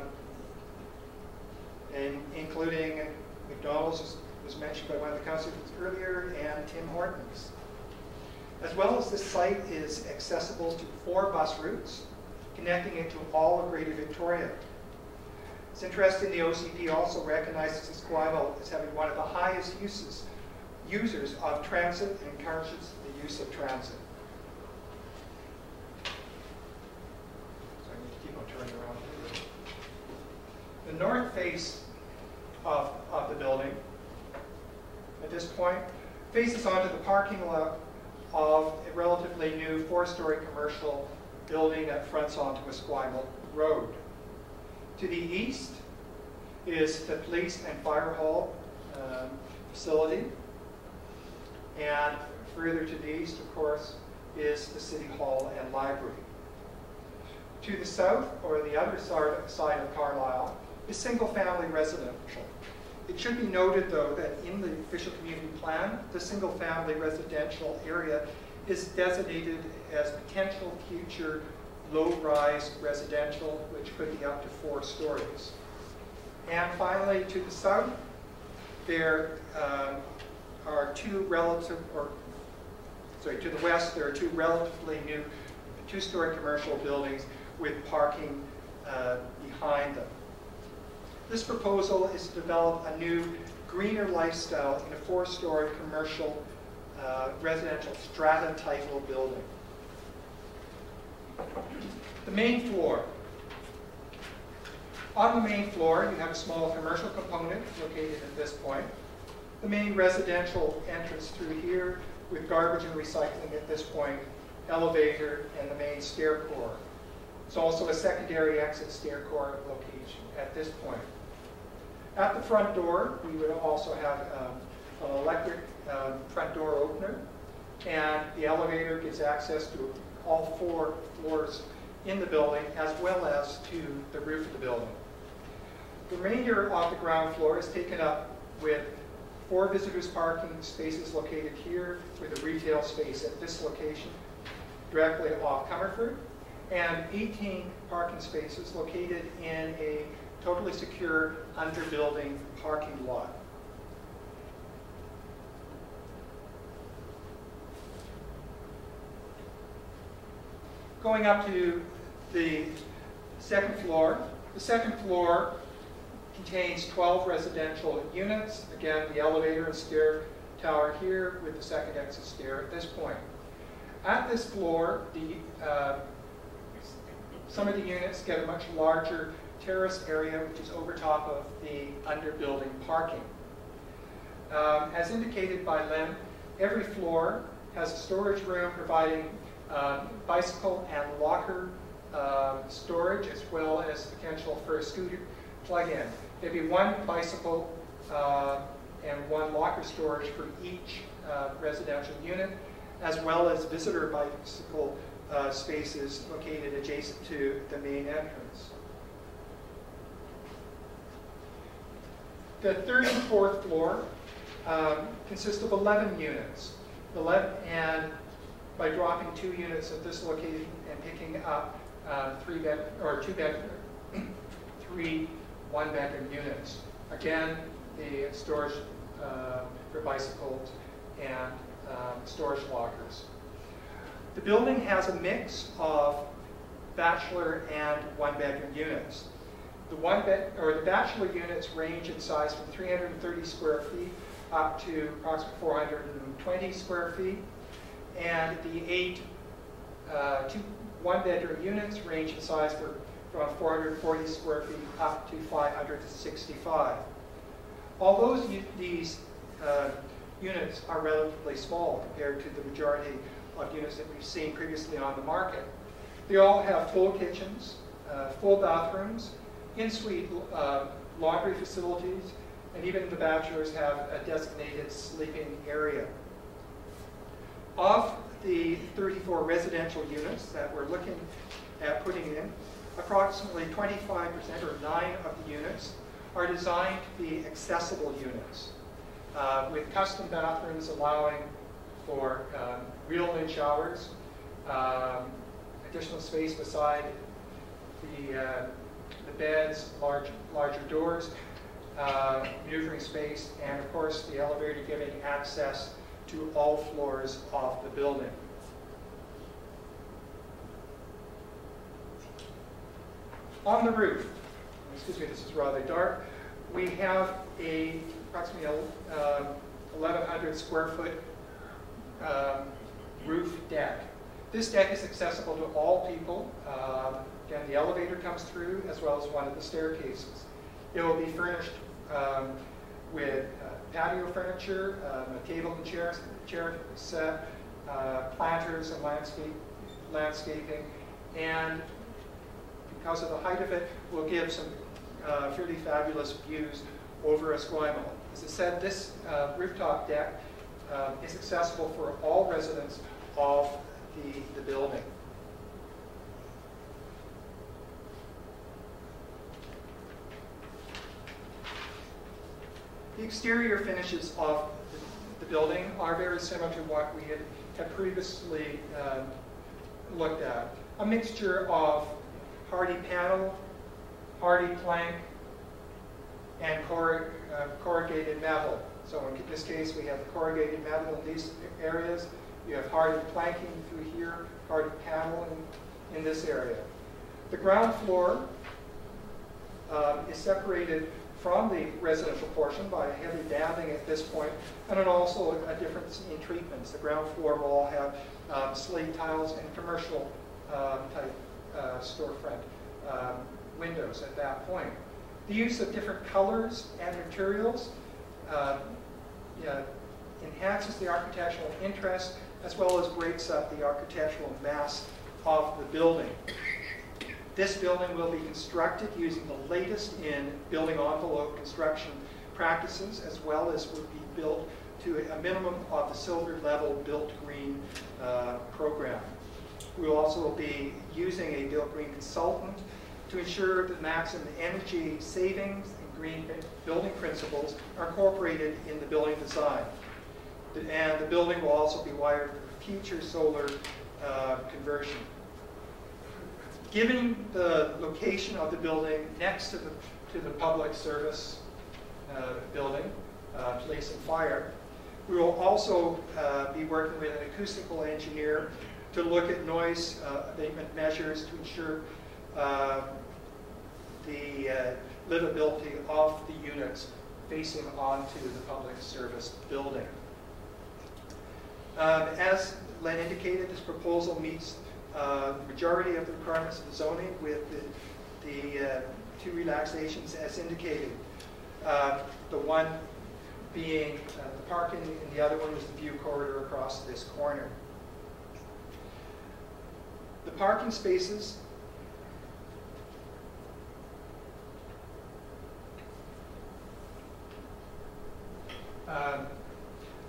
in- including McDonald's, was mentioned by one of the councilors earlier, and Tim Hortons. As well as this site is accessible to four bus routes, connecting it to all of Greater Victoria. It's interesting, the OCP also recognizes Esquimalt as having one of the highest uses, users of transit and encourages the use of transit. So I need to keep on turning around. The north face of, of the building, at this point, faces onto the parking lot of a relatively new four-story commercial building that fronts onto Esquimalt Road. To the east is the police and fire hall um, facility. And further to the east, of course, is the city hall and library. To the south, or the other side of Carlisle, is single-family residential. It should be noted, though, that in the official community plan, the single-family residential area is designated as potential future low-rise residential, which could be up to four stories. And finally, to the south, there um, are two relative, or sorry, to the west, there are two relatively new two-story commercial buildings with parking uh, behind them. This proposal is to develop a new greener lifestyle in a four-story commercial uh, residential strata title building. The main floor. On the main floor, you have a small commercial component located at this point. The main residential entrance through here with garbage and recycling at this point, elevator, and the main stair core. It's also a secondary exit stair core location at this point. At the front door, we would also have um, an electric um, front door opener, and the elevator gives access to all four floors in the building as well as to the roof of the building. The remainder of the ground floor is taken up with four visitors parking spaces located here with a retail space at this location directly off Comerford and 18 parking spaces located in a totally secure underbuilding parking lot. Going up to the second floor, the second floor contains 12 residential units. Again, the elevator and stair tower here with the second exit stair at this point. At this floor, the, uh, some of the units get a much larger terrace area, which is over top of the underbuilding parking. Um, as indicated by Len, every floor has a storage room providing uh, bicycle and locker uh, storage as well as potential for a scooter plug-in. There'd be one bicycle uh, and one locker storage for each uh, residential unit, as well as visitor bicycle uh, spaces located adjacent to the main entrance. The third and fourth floor um, consist of 11 units. 11, and by dropping two units at this location and picking up uh, three bed or two bed, three one bedroom units. Again, the storage uh, for bicycles and um, storage lockers. The building has a mix of bachelor and one bedroom units. The one bed or the bachelor units range in size from 330 square feet up to approximately 420 square feet, and the eight uh, two one bedroom units range in size for, from 440 square feet up to 565. Although these uh, units are relatively small compared to the majority of units that we've seen previously on the market, they all have full kitchens, uh, full bathrooms, in-suite uh, laundry facilities, and even the bachelors have a designated sleeping area. Of the 34 residential units that we're looking at putting in, approximately 25% or 9 of the units are designed to be accessible units uh, with custom bathrooms allowing for um, roll-in showers, um, additional space beside the, uh, the beds, large, larger doors, uh, maneuvering space, and of course the elevator giving access to all floors of the building. On the roof, excuse me, this is rather dark, we have a approximately uh, 1,100 square foot um, roof deck. This deck is accessible to all people. Um, again, the elevator comes through as well as one of the staircases. It will be furnished um, with uh, patio furniture, um, a table and chair, chair set, uh, planters and landscape, landscaping, and because of the height of it, will give some uh, fairly fabulous views over Esquimalt. As I said, this uh, rooftop deck um, is accessible for all residents of the, the building. The exterior finishes of the, the building are very similar to what we had, had previously uh, looked at. A mixture of hardy panel, HardiePlank, and uh, corrugated metal. So in this case, we have corrugated metal in these areas. You have Hardie planking through here, hardy panel in, in this area. The ground floor um, is separated from the residential portion by heavy damping at this point, and then also a difference in treatments. The ground floor will all have um, slate tiles and commercial um, type uh, storefront um, windows at that point. The use of different colors and materials uh, yeah, enhances the architectural interest as well as breaks up the architectural mass of the building. This building will be constructed using the latest in building envelope construction practices as well as would be built to a minimum of the silver level built green uh, program. We will also be using a built green consultant to ensure that maximum energy savings and green building principles are incorporated in the building design. And the building will also be wired for future solar uh, conversion. Given the location of the building next to the, to the public service uh, building, uh, police and fire, we will also uh, be working with an acoustical engineer to look at noise uh, abatement measures to ensure uh, the uh, livability of the units facing onto the public service building. Um, as Len indicated, this proposal meets uh, the majority of the requirements of the zoning with the, the uh, two relaxations as indicated. Uh, the one being uh, the parking and the other one was the view corridor across this corner. The parking spaces um,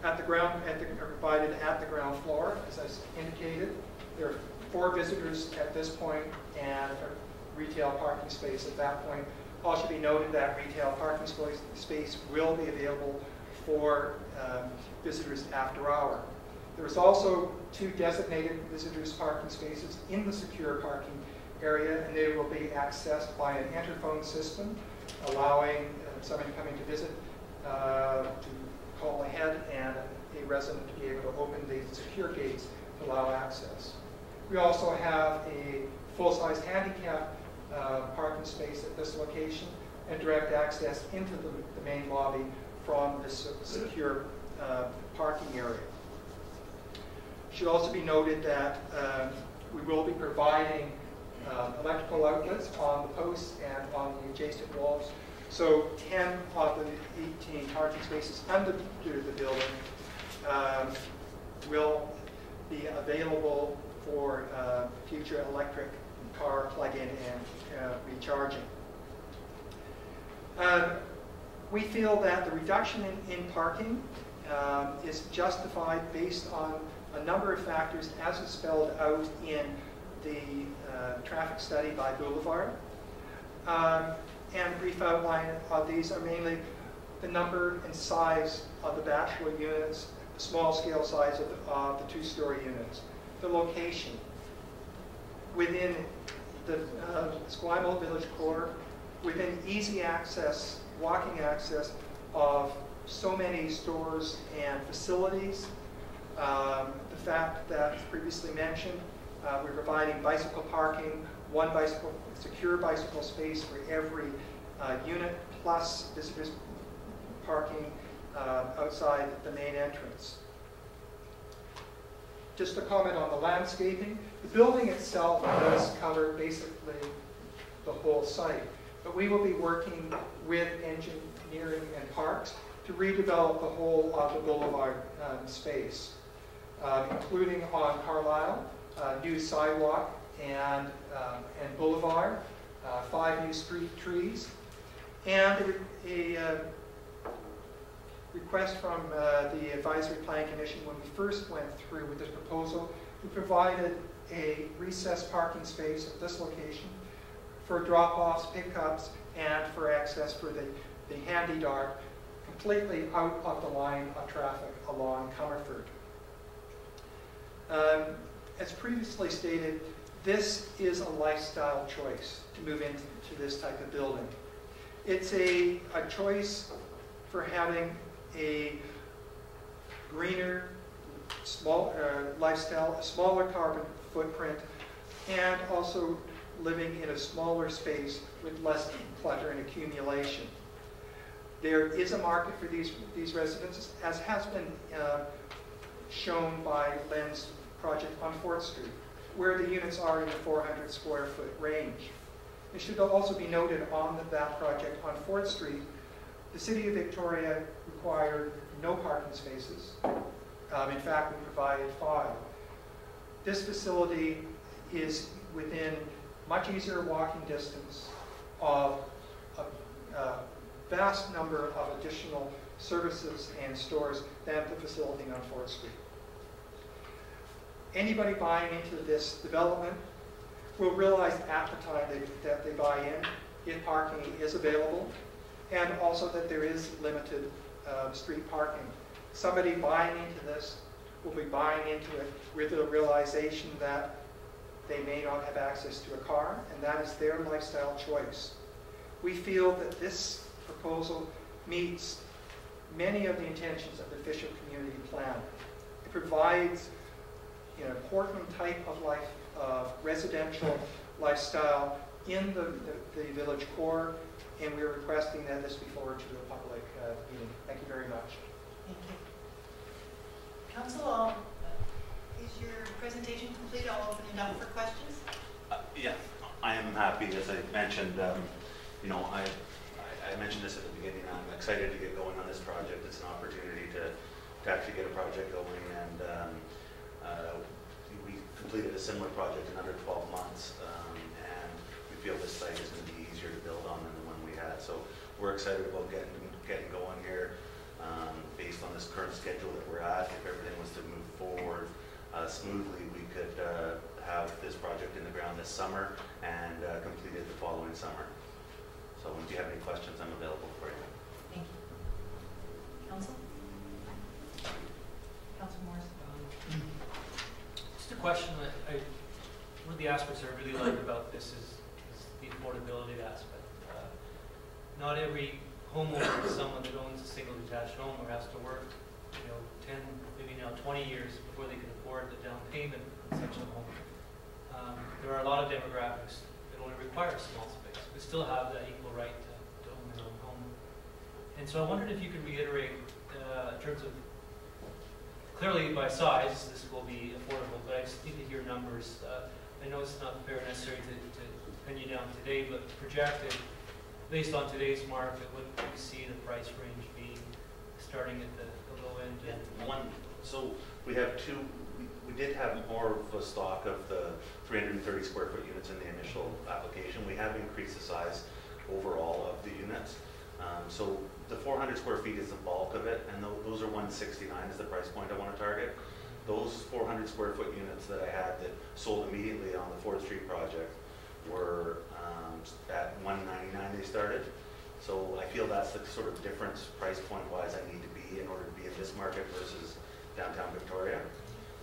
at the ground, at the, are provided at the ground floor, as I indicated. There are four visitors at this point and a retail parking space at that point. All should be noted that retail parking space, space will be available for um, visitors after hour. There's also two designated visitors parking spaces in the secure parking area, and they will be accessed by an interphone system, allowing uh, somebody coming to visit uh, to call ahead and a resident to be able to open the secure gates to allow access. We also have a full-size handicap uh, parking space at this location and direct access into the, the main lobby from this secure uh, parking area. Should also be noted that um, we will be providing um, electrical outlets on the posts and on the adjacent walls. So 10 of the 18 parking spaces under the building um, will be available for uh, future electric car plug-in and uh, recharging. Um, we feel that the reduction in, in parking um, is justified based on a number of factors as is spelled out in the uh, traffic study by Boulevard. Um, and a brief outline of these are mainly the number and size of the bachelor units, the small scale size of the, uh, the two-story units, the location within the uh, Esquimalt Village Core, within easy access, walking access of so many stores and facilities. Um, the fact that previously mentioned, uh, we're providing bicycle parking, one bicycle, secure bicycle space for every uh, unit, plus visitors parking uh, outside the main entrance. Just a comment on the landscaping. The building itself does cover basically the whole site, but we will be working with engineering and parks to redevelop the whole of the boulevard um, space, um, including on Carlisle, uh, new sidewalk and, um, and boulevard, uh, five new street trees, and a, a uh, request from uh, the Advisory Planning Commission when we first went through with this proposal. We provided a recessed parking space at this location for drop-offs, pickups, and for access for the, the HandyDART completely out of the line of traffic along Comerford. Um, as previously stated, this is a lifestyle choice to move into this type of building. It's a, a choice for having a greener small uh, lifestyle, a smaller carbon footprint, and also living in a smaller space with less clutter and accumulation. There is a market for these, these residences, as has been uh, shown by Len's project on Fort Street, where the units are in the 400 square foot range. It should also be noted on the- that project on Fort Street, the city of Victoria required no parking spaces. Um, In fact, we provided five. This facility is within much easier walking distance of a a vast number of additional services and stores than the facility on Fort Street. Anybody buying into this development will realize at the time they- that they buy in, if parking is available, and also that there is limited uh, street parking. Somebody buying into this will be buying into it with the realization that they may not have access to a car, and that is their lifestyle choice. We feel that this proposal meets many of the intentions of the Fisher Community Plan. It provides an important type of life, of residential lifestyle in the, the, the village core, and we're requesting that this be forwarded to meeting. Thank you very much. Thank you. Council, I'll- is your presentation complete? I'll open it up for questions. Uh, Yeah, I am happy, as I mentioned, um, you know, I, I- I mentioned this at the beginning, I'm excited to get going on this project. It's an opportunity to, to actually get a project going, and um, uh, we completed a similar project in under 12 months, um, and we feel this site is going to be easier to build on than the one we had. So we're excited about getting, getting going here, um, based on this current schedule that we're at. If everything was to move forward uh, smoothly, we could uh, have this project in the ground this summer and uh, complete it the following summer. So if you have any questions, I'm available for you. Thank you. Council? Council Morris? Just a question that I, one of the aspects I really like about this is, is the affordability aspect. Uh, Not every homeowner is someone that owns a single detached home or has to work, you know, ten, maybe now twenty years before they can afford the down payment on such a home. Um, There are a lot of demographics that only require small space, but still have that equal right to, to own their own home. And so I wondered if you could reiterate, uh, in terms of Clearly, by size, this will be affordable, but I just need to hear numbers. Uh, I know it's not fair necessary to, to pin you down today, but projected, based on today's market, what do you see the price range being, starting at the, the low end? Yeah, one, so we have two, we, we did have more of a stock of the 330 square foot units in the initial application. We have increased the size overall of the units. Um, so the 400 square feet is the bulk of it, and tho- those are 169 is the price point I want to target. Those 400 square foot units that I had that sold immediately on the Fort Street project were um, at 199 they started. So I feel that's the sort of difference price point wise I need to be in order to be in this market versus downtown Victoria.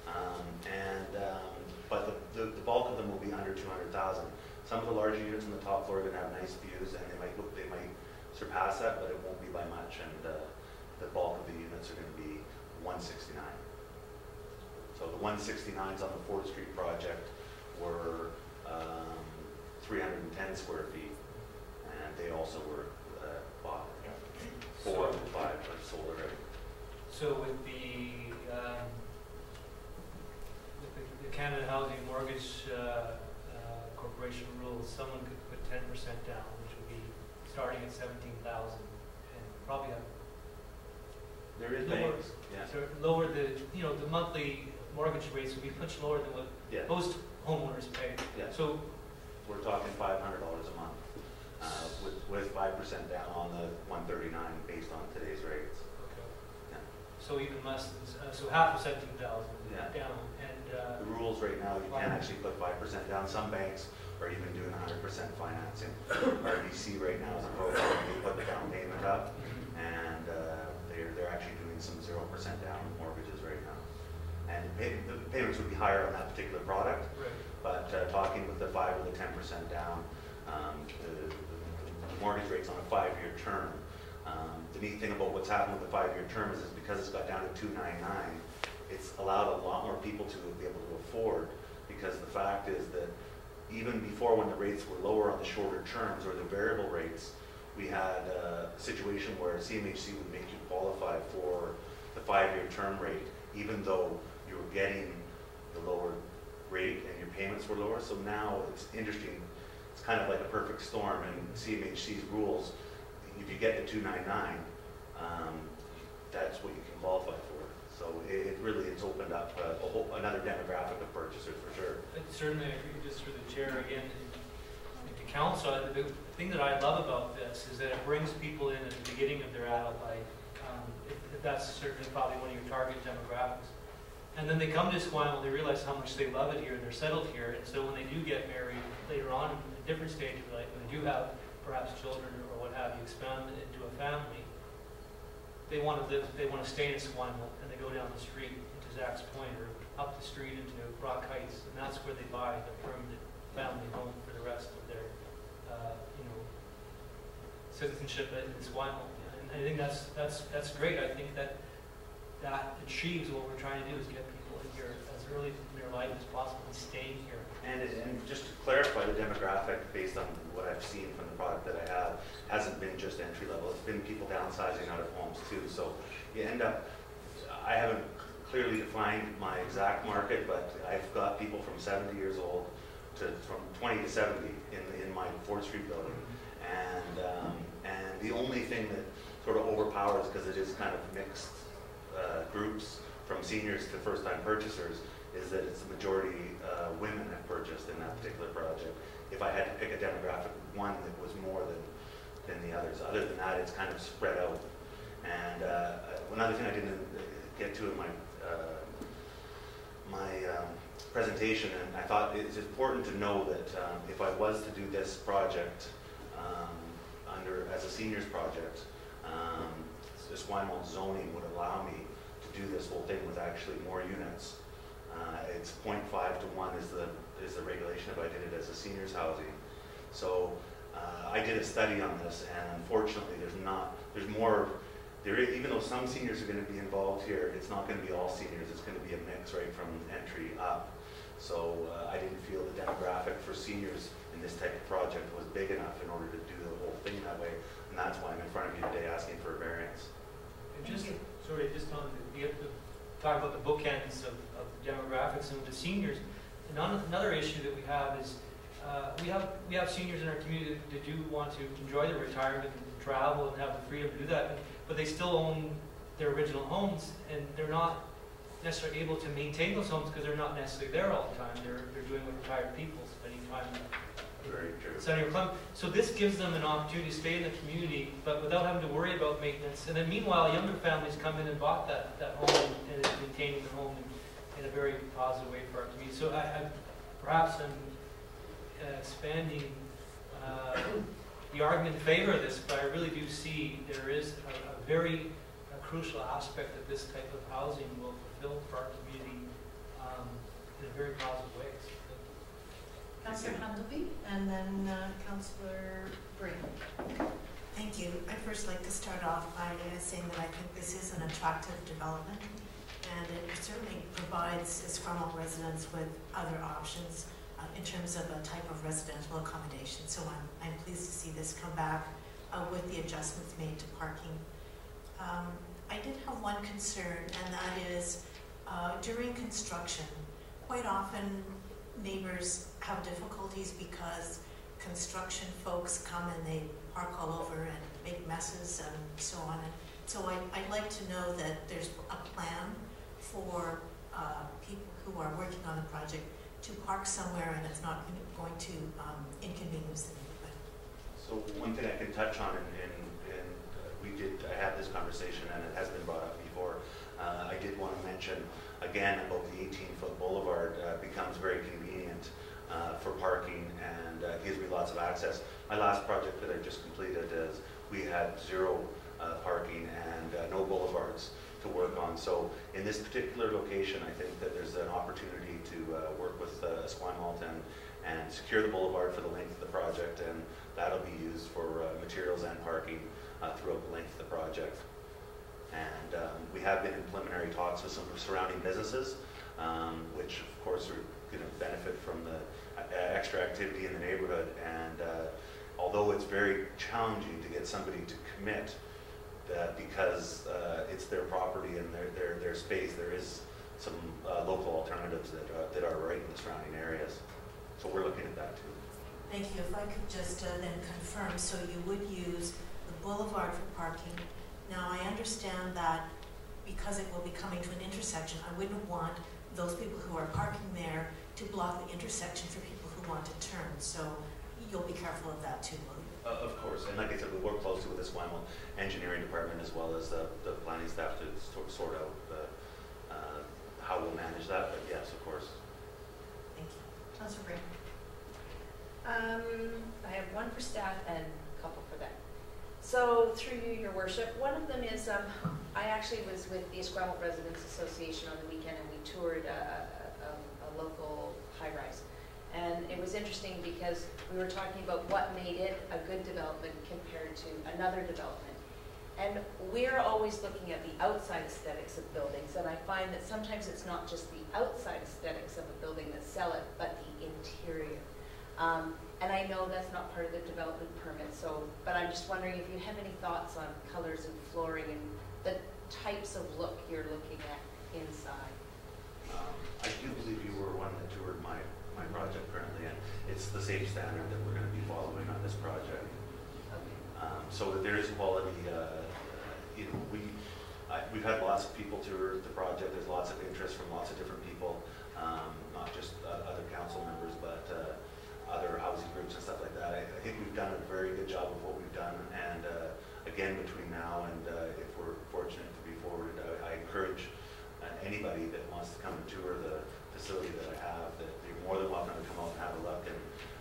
Um, and, um, but the, the, the bulk of them will be under 200,000. Some of the larger units on the top floor are going to have nice views and they might look, they might surpass that, but it won't be by much. And uh, the bulk of the units are going to be 169. So the 169s on the Fort Street project were um, 310 square feet, and they also were uh, bought. Four the five are sold already. So with the, um, with the the Canada Housing Mortgage uh, uh, Corporation rules, someone could put ten percent down, which would be starting at seventeen thousand, and probably have There is Lower. banks, yeah. So lower the, you know, the monthly mortgage rates would be much lower than what Yeah, most homeowners pay. yeah. So, We're talking five hundred dollars a month, uh, with, with five percent down on the one thirty-nine based on today's rates. Yeah. so even less, than uh, so half of seventeen thousand Yeah. down, and, uh, The rules right now, you can't actually put five percent down. Some banks are even doing hundred percent financing. RBC right now is a program, they put the down payment up, and uh, they're, they're actually doing some zero percent down mortgages right now. And pay- the payments would be higher on that particular product, right, but uh, talking with the five or the ten percent down, um, the mortgage rate's on a five-year term. Um, The neat thing about what's happened with the five-year term is, is because it's got down to two nine nine, it's allowed a lot more people to be able to afford, because the fact is that even before when the rates were lower on the shorter terms or the variable rates, we had a situation where CMHC would make you qualify for the five-year term rate, even though you were getting the lower rate and payments were lower. So now it's interesting, it's kind of like a perfect storm And CMHC's rules. If you get the 299, um, that's what you can qualify for. So it, it really, it's opened up a, a whole, another demographic of purchasers for sure. I Certainly, agree, just through the chair again, to council, the the thing that I love about this is that it brings people in at the beginning of their adult life. Um, That's certainly probably one of your target demographics. And then they come to Esquimalt, they realize how much they love it here, and they're settled here, and so when they do get married later on, in a different stage of life, when they do have perhaps children or what have you, expand into a family, they want to live, they want to stay in Esquimalt, and they go down the street, to Zach's point, or up the street into Rock Heights, and that's where they buy the permanent family home for the rest of their, uh, you know, citizenship in Esquimalt. And I think that's, that's, that's great. I think that that achieves what we're trying to do, is get people in here as early in their life as possible and staying here. And, and just to clarify the demographic, based on what I've seen from the product that I have, hasn't been just entry level, it's been people downsizing out of homes too. So you end up, I haven't clearly defined my exact market, but I've got people from 70 years old to, from 20 to 70 in, in my Fort Street building. And, um, and the only thing that sort of overpowers, because it is kind of mixed uh, groups, from seniors to first-time purchasers, is that it's the majority uh, women that purchased in that particular project. If I had to pick a demographic, one that was more than, than the others. Other than that, it's kind of spread out. And uh, another thing I didn't uh, get to in my, uh, my um, presentation, and I thought it's important to know that um, if I was to do this project um, under, as a seniors project, um, Esquimalt zoning would allow me to do this whole thing with actually more units. Uh, It's 0.5 to 1 is the, is the regulation if I did it as a seniors housing. So uh, I did a study on this, and unfortunately, there's not, there's more, there, even though some seniors are going to be involved here, it's not going to be all seniors, it's going to be a mix right from entry up. So uh, I didn't feel the demographic for seniors in this type of project was big enough in order to do the whole thing that way, and that's why I'm in front of you today asking for a variance. Just, sorry, just on the, the, talk about the bookends of, of demographics and the seniors. Another issue that we have is, uh, we have, we have seniors in our community that- do want to enjoy their retirement and travel and have the freedom to do that, but they still own their original homes, and they're not necessarily able to maintain those homes because they're not necessarily there all the time. They're, they're doing what retired people, spending time Very true. So this gives them an opportunity to stay in the community, but without having to worry about maintenance. And then meanwhile, younger families come in and bought that, that home and is maintaining the home in, in a very positive way for our community. So I, I, perhaps I'm uh, expanding, uh, the argument in favor of this, but I really do see there is a, a very uh crucial aspect that this type of housing will fulfill for our community, um, in a very positive way. Councillor Hundleby, and then uh, Councillor Brink. Thank you. I'd first like to start off by uh, saying that I think this is an attractive development, and it certainly provides Esquimalt residents with other options uh, in terms of a type of residential accommodation. So I'm, I'm pleased to see this come back uh, with the adjustments made to parking. Um, I did have one concern, and that is uh, during construction, quite often neighbors have difficulties because construction folks come and they park all over and make messes and so on. And so I, I'd like to know that there's a plan for uh, people who are working on the project to park somewhere and it's not going to um, inconvenience the neighborhood. So one thing I can touch on, and, and, and uh, we did, I had this conversation, and it has been brought up before. Uh, I did want to mention, again, about the 18-foot boulevard uh, becomes very convenient uh, for parking and uh, gives me lots of access. My last project that I just completed is, we had zero uh, parking and uh, no boulevards to work on. So in this particular location, I think that there's an opportunity to uh, work with uh, Esquimalt and, secure the boulevard for the length of the project, and that'll be used for materials and parking throughout the length of the project. And um, we have been in preliminary talks with some of the surrounding businesses, um, which of course are going to benefit from the uh, extra activity in the neighborhood. And uh, although it's very challenging to get somebody to commit, that because uh, it's their property and their, their, their space, there is some uh, local alternatives that, uh, that are right in the surrounding areas. So we're looking at that too. Thank you. If I could just uh, then confirm, so you would use the boulevard for parking. Now, I understand that because it will be coming to an intersection, I wouldn't want those people who are parking there to block the intersection for people who want to turn. So you'll be careful of that too, will you? Uh, Of course, and like I said, we work closely with the Esquimalt Engineering Department as well as the, the planning staff to sort, sort out uh, uh, how we'll manage that, but yes, of course. Thank you. Councilor Brady. Um, I have one for staff and a couple for them. So through you, your worship, one of them is, um, I actually was with the Esquimalt Residents Association on the weekend and we toured a, a, a, local high-rise. And it was interesting because we were talking about what made it a good development compared to another development. And we're always looking at the outside aesthetics of buildings, and I find that sometimes it's not just the outside aesthetics of a building that sell it, but the interior. Um, and I know that's not part of the development permit, so, but I'm just wondering if you have any thoughts on colors and flooring and the types of look you're looking at inside. Um, I do believe you were one that toured my, my project currently, and it's the same standard that we're gonna be following on this project. Um, so that there is quality, uh, you know, we, I, we've had lots of people tour the project, there's lots of interest from lots of different people, um, not just uh, other council members, but, uh, other housing groups and stuff like that. I, I think we've done a very good job of what we've done, and, uh, again, between now and, uh, if we're fortunate to be forwarded, I, I encourage uh, anybody that wants to come and tour the facility that I have, that you're more than welcome to come out and have a look, and,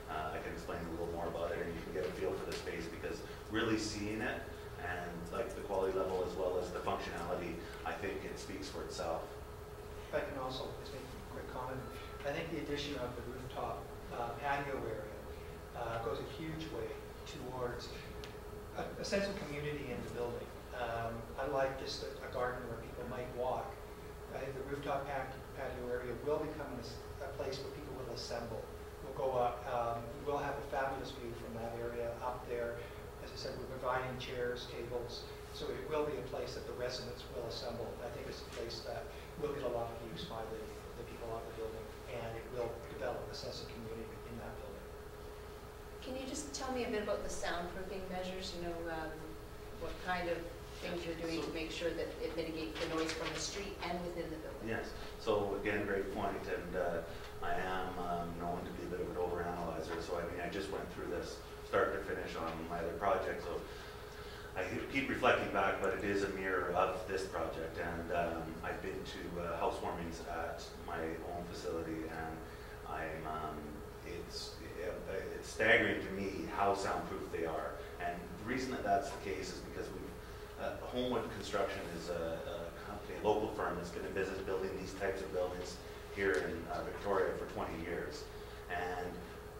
uh, I can explain a little more about it, and you can get a feel for the space, because really seeing it, and like the quality level as well as the functionality, I think it speaks for itself. I can also just make a quick comment, I think the addition of the rooftop patio area uh, goes a huge way towards a, a sense of community in the building. Um, unlike just a, a garden where people might walk, I think the rooftop pat- patio area will become a place where people will assemble. We'll go up, um, we'll have a fabulous view from that area up there. As I said, we're providing chairs, tables, so it will be a place that the residents will assemble. I think it's a place that will get a lot of use by the, the people of the building, and it will develop a sense of community. Can you just tell me a bit about the soundproofing measures, you know, um, what kind of things you're doing to make sure that it mitigates the noise from the street and within the building? Yes, so again, great point, and uh, I am um, known to be a bit of an overanalyzer, so I mean, I just went through this start to finish on my other project, so I keep reflecting back, but it is a mirror of this project, and um, I've been to uh, housewarmings at my own facility, and I'm, um, staggering to me how soundproof they are, and the reason that that's the case is because we've, uh, Homewood Construction is a, a company, a local firm that's been in business building these types of buildings here in uh, Victoria for 20 years, and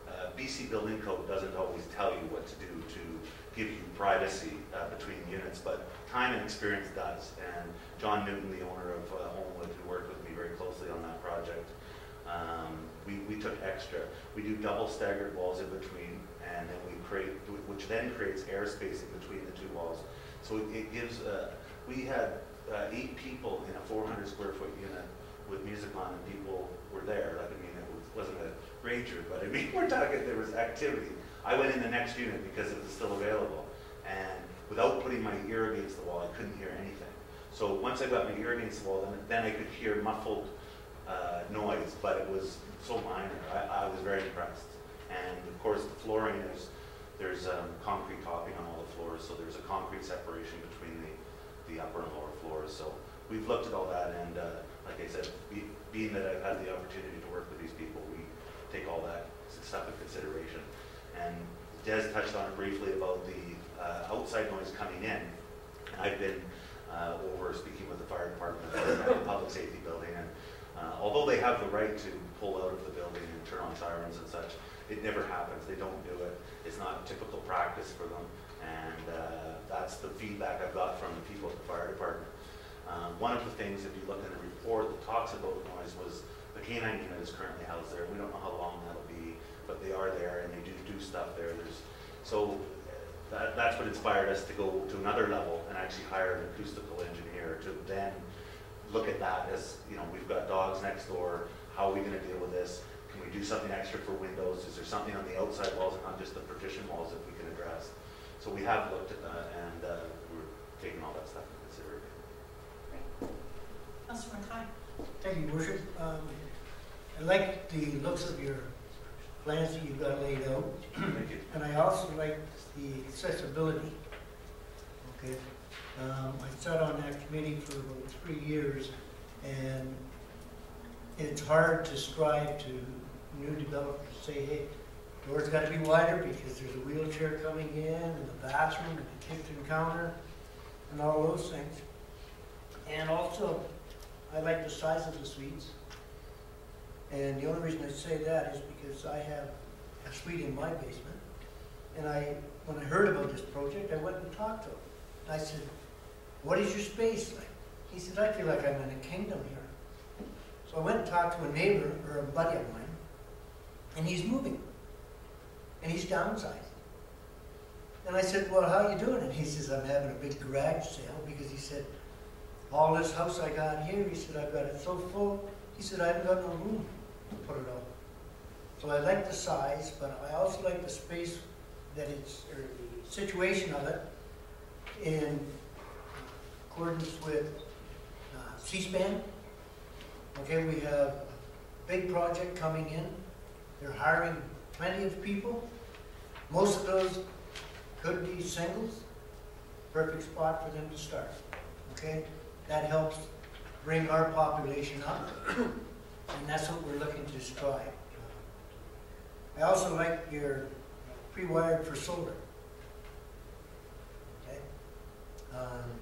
uh, BC Building Code doesn't always tell you what to do to give you privacy uh, between units, but time and experience does. And John Newton, the owner of uh, Homewood, who worked with me very closely on that project, um, we, we took extra. We do double staggered walls in between, and then we create, which then creates airspace in between the two walls. So it, gives, uh, we had uh, eight people in a 400 square foot unit with music on, and people were there. Like, I mean, it was, wasn't a rager, but I mean, we're talking, there was activity. I went in the next unit because it was still available, and without putting my ear against the wall, I couldn't hear anything. So once I got my ear against the wall, then, then I could hear muffled uh, noise, but it was so minor. I, I was very impressed. And of course, the flooring is, there's um, concrete topping on all the floors, so there's a concrete separation between the, the upper and lower floors. So we've looked at all that, and uh, like I said, be, being that I've had the opportunity to work with these people, we take all that stuff in consideration. And Des touched on it briefly about the uh, outside noise coming in. I've been uh, over speaking with the fire department the public safety building, and uh, although they have the right to pull out of the building and turn on sirens and such, it never happens. They don't do it. It's not typical practice for them, and uh, that's the feedback I've got from the people at the fire department. Um, one of the things, if you look in the report that talks about noise, was the canine unit is currently housed there. We don't know how long that'll be, but they are there and they do do stuff there. There's So that, that's what inspired us to go to another level and actually hire an acoustical engineer to then look at that as, you know, we've got dogs next door, how are we gonna deal with this? Can we do something extra for windows? Is there something on the outside walls and not just the partition walls that we can address? So we have looked at that and, uh, we're taking all that stuff into consideration. Great. Councilor McKie. Thank you, Worship. Um, I like the looks of your plans that you've got laid out. Thank you. And I also like the accessibility. Okay? Um, I sat on that committee for about three years, and it's hard to strive to new developers say, hey, door's gotta be wider because there's a wheelchair coming in, and the bathroom, and the kitchen counter, and all those things. And also, I like the size of the suites. And the only reason I say that is because I have a suite in my basement. And I, when I heard about this project, I went and talked to him. I said, what is your space like? He said, I feel like I'm in a kingdom here. So I went and talked to a neighbor, or a buddy of mine, and he's moving. And he's downsizing. And I said, well, how are you doing? And he says, I'm having a big garage sale, because he said, all this house I got here, he said, I've got it so full, he said, I haven't got no room to put it on. So I like the size, but I also like the space that it's, or the situation of it in accordance with uh, Seaspan. Okay, we have a big project coming in. They're hiring plenty of people. Most of those could be singles. Perfect spot for them to start. Okay? That helps bring our population up, and that's what we're looking to strive. I also like your pre-wired for solar. Okay? Um,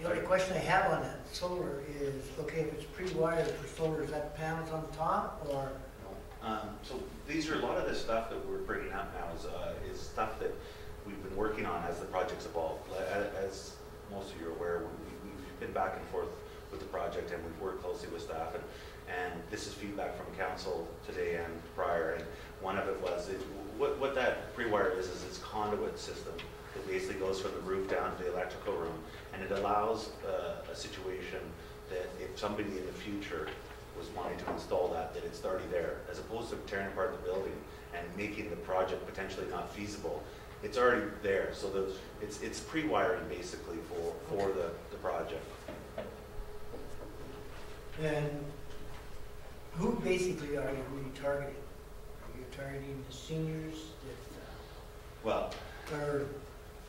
The only question I have on that solar is, okay, if it's pre-wired for solar, is that panels on the top, or? Um, so these are, a lot of the stuff that we're bringing up now is, uh, is stuff that we've been working on as the project's a- As most of you are aware, we, we've been back and forth with the project and we've worked closely with staff and, and this is feedback from council today and prior. And one of it was, it, what, what that pre-wire is, is it's conduit system that basically goes from the roof down to the electrical room. And it allows, uh, a situation that if somebody in the future was wanting to install that, that it's already there, as opposed to tearing apart the building and making the project potentially not feasible. It's already there, so the, it's, it's pre-wiring basically for, for the, the project. And who basically are you really targeting? Are you targeting the seniors Well, that are, I are